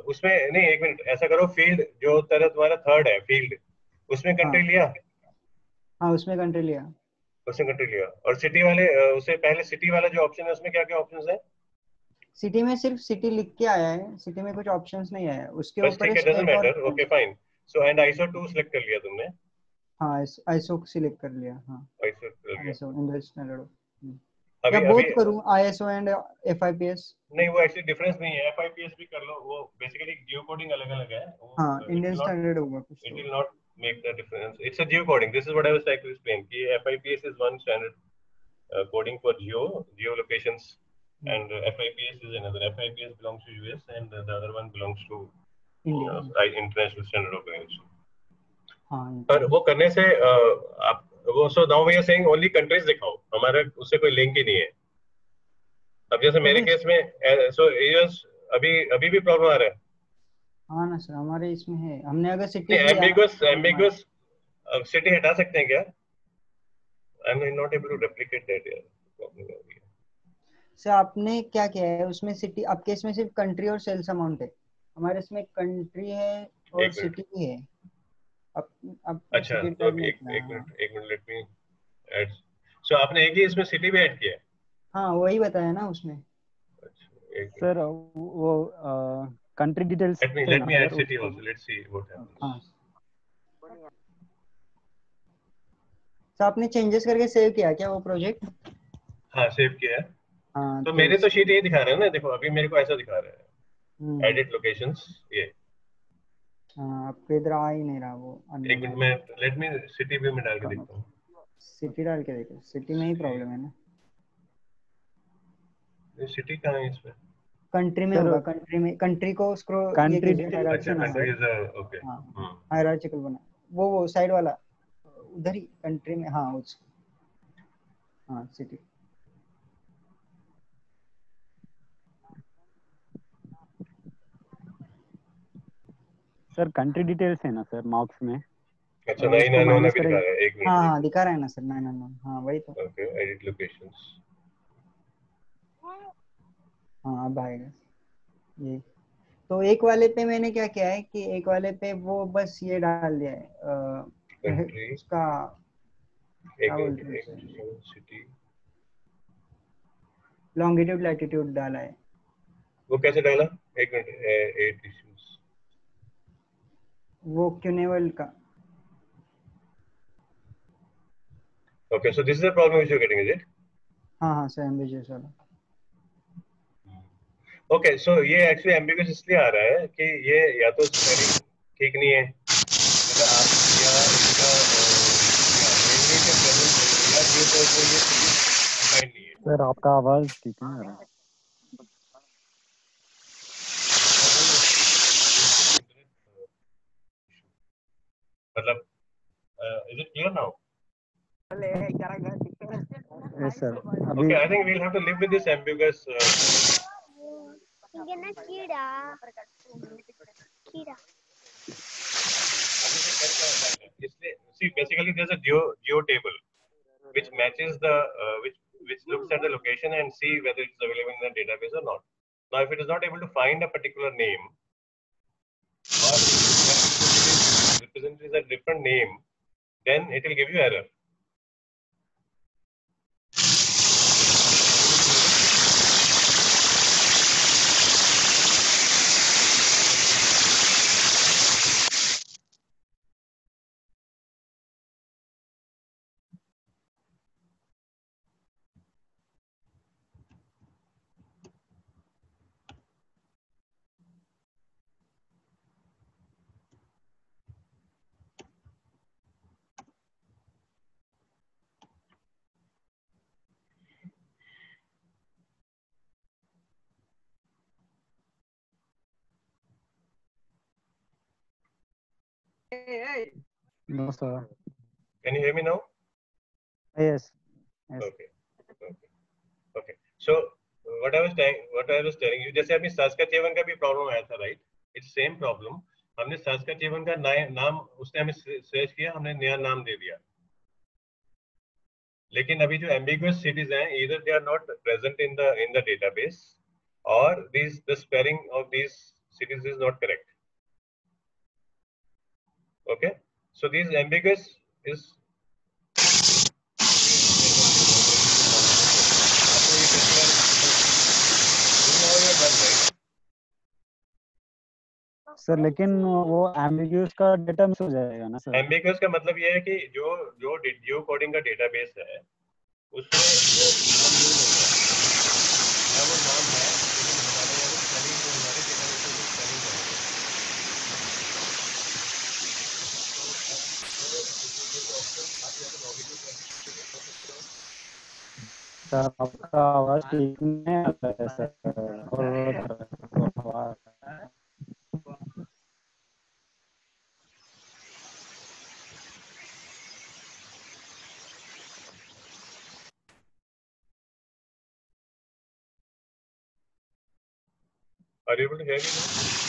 उसमें नहीं एक मिनट ऐसा करो फ़ील्ड जो तरह तुम्हारा थर्ड है फ़ील्ड उसमें कंट्री हाँ। लिया? हाँ उसमें कंट्री लिया। उसमें कंट्री लिया। और सिटी वाले उससे पहले सिटी वाला जो ऑप्शन है उसमें क्या क्या ऑप्शंस है? सिटी में सिर्फ़ सिटी लिख के आया है। सिटी में कुछ ऑप्शंस नहीं आया। उसके ऊपर okay fine so and ISO 2 select कर लिया तुमने? हाँ आईएसओ सिलेक्ट कर लिया। हाँ। आईसो आईएसओ इंडस्ट्रियल अभी बोथ करूँ आईएसओ एंड एफआईपीएस नहीं वो एक्चुअली डिफरेंस नहीं है। एफआईपीएस भी कर लो वो बेसिकली जियो कोडिंग अलग-अलग है। हाँ इंडियन स्टैंडर्ड होगा कुछ it will not make the difference it's a geocoding this is what I was trying to explain कि FIPS is one standard coding for geo geo locations and FIPS is another FIPS belongs to US and the other one belongs to belongs international standard Uh, हाँ पर वो करने से आप वो so now we are saying only countries दिखाओ। हमारा उससे कोई लिंक ही नहीं है। अब जैसे मेरे केस में सो यूएस अभी अभी भी प्रॉब्लम आ रहा है। हाँ ना सर हमारे इसमें है। हमने अगर सिटी नहीं एम्बिगुअस एम्बिगुअस सिटी हटा सकते हैं क्या? I am not able to replicate that यार प्रॉब्लम हो गई सर आपने क्या किया है? उसमें सिटी आपके इसमें सिर्फ़ कंट्री और सेल्स अमाउंट है। हमारे इसमें कंट्री है और सिटी है। अब अच्छा तो tag एक एक मिनट एक minute let me add so आपने एक ही इसमें सिटी भी ऐड किया है? हाँ वही बताया ना उसमें अच्छा सर वो country details let me let me add city also let's see what happens हाँ। तो आपने चेंजेस करके सेव किया क्या वो प्रोजेक्ट हाँ सेव किया है। हाँ तो मेरे तो शीट ये दिखा रहा है ना देखो अभी मेरे को ऐसा दिखा रहा है। एडिट लोकेशंस ये। आपके इधर आ ही नहीं रहा वो एक मिनट में लेट मी सिटी भी मैं डाल के देखता हूँ। सिटी डाल के देखो सिटी में ही प्रॉब्लम है ना। ये सिटी कहाँ है इसमें? कंट्री में होगा कंट्री में कंट्री को स्क्रॉल अच्छा कंट्री ओके हाँ हायरार्चिकल बना। वो वो साइड वाला उधर ही कंट्री में हाँ उस हाँ सिटी सर कंट्री डिटेल्स है ना सर मार्क्स में। अच्छा नहीं नहीं नहीं दिखा रहा है एक हाँ मिनट हाँ दिखा रहा है ना सर नाइन नाइन हाँ वही तो। ओके एडिट लोकेशंस हाँ अब आएगा। ये। तो एक वाले पे मैंने क्या किया है कि एक वाले पे वो बस ये डाल दिया है उसका एक हैं सिटी लॉन्गिट्यूड लैटिट्यूड डाला है। वो कैसे डाला? एक मिनट एट वो Cuneval का. Okay so this is the problem which you getting is it हाँ हाँ सर एंबिगुअस वाला. ओके सो ये एक्चुअली एंबिगुअस इसलिए आ रहा है कि ये या तो स्पेलिंग ठीक नहीं है। मतलब या इसका या ये तो ये सर आपका आवाज़ ठीक नहीं आ रहा। है मतलब is it clear now yes sir अभी Okay, I think we'll have to live with this ambiguous. Uh, இங்க என்ன கீடா கீடா इसलिए see basically there's a geo geo table which matches the uh, which which looks at the location and see whether it's available in the database or not. Now, if it is not able to find a particular name or is represented as a different name, then it will give you error. No sir Can you hear me now? Yes yes Okay. Okay. Okay. So what I was telling, what I was telling you, जैसे अभी सास्काचेवन का भी problem आया था, right? It's same problem. हमने सास्काचेवन का नया नाम उसने हमें सर्च किया, हमने नया नाम दे दिया. लेकिन अभी जो ambiguous cities हैं, either they are not present in the in the database, or these the spelling of these cities is not correct. Okay. So these ambiguous is? Sir लेकिन वो एम्बिग्यूस का डेटा मिस हो जाएगा ना sir ambiguous का मतलब ये है कि जो जो जियो कोडिंग का डेटाबेस है उसमें वो नाम यूज़ होगा या वो नाम है लेकिन हमारे यहाँ स्पेलिंग जो हमारे डेटाबेस में स्पेलिंग है सर आपका आवाज़ ठीक नहीं आ रहा है सर और आवाज़ Are you able to hear me?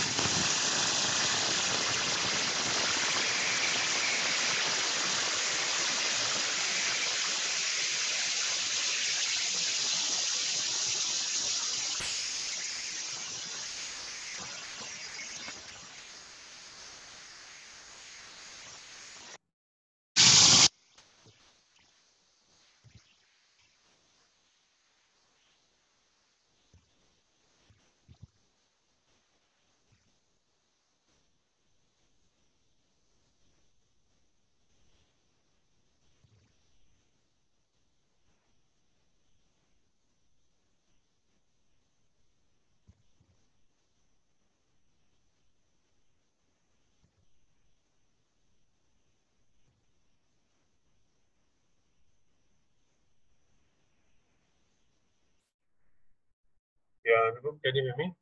Yeah, can you hear me?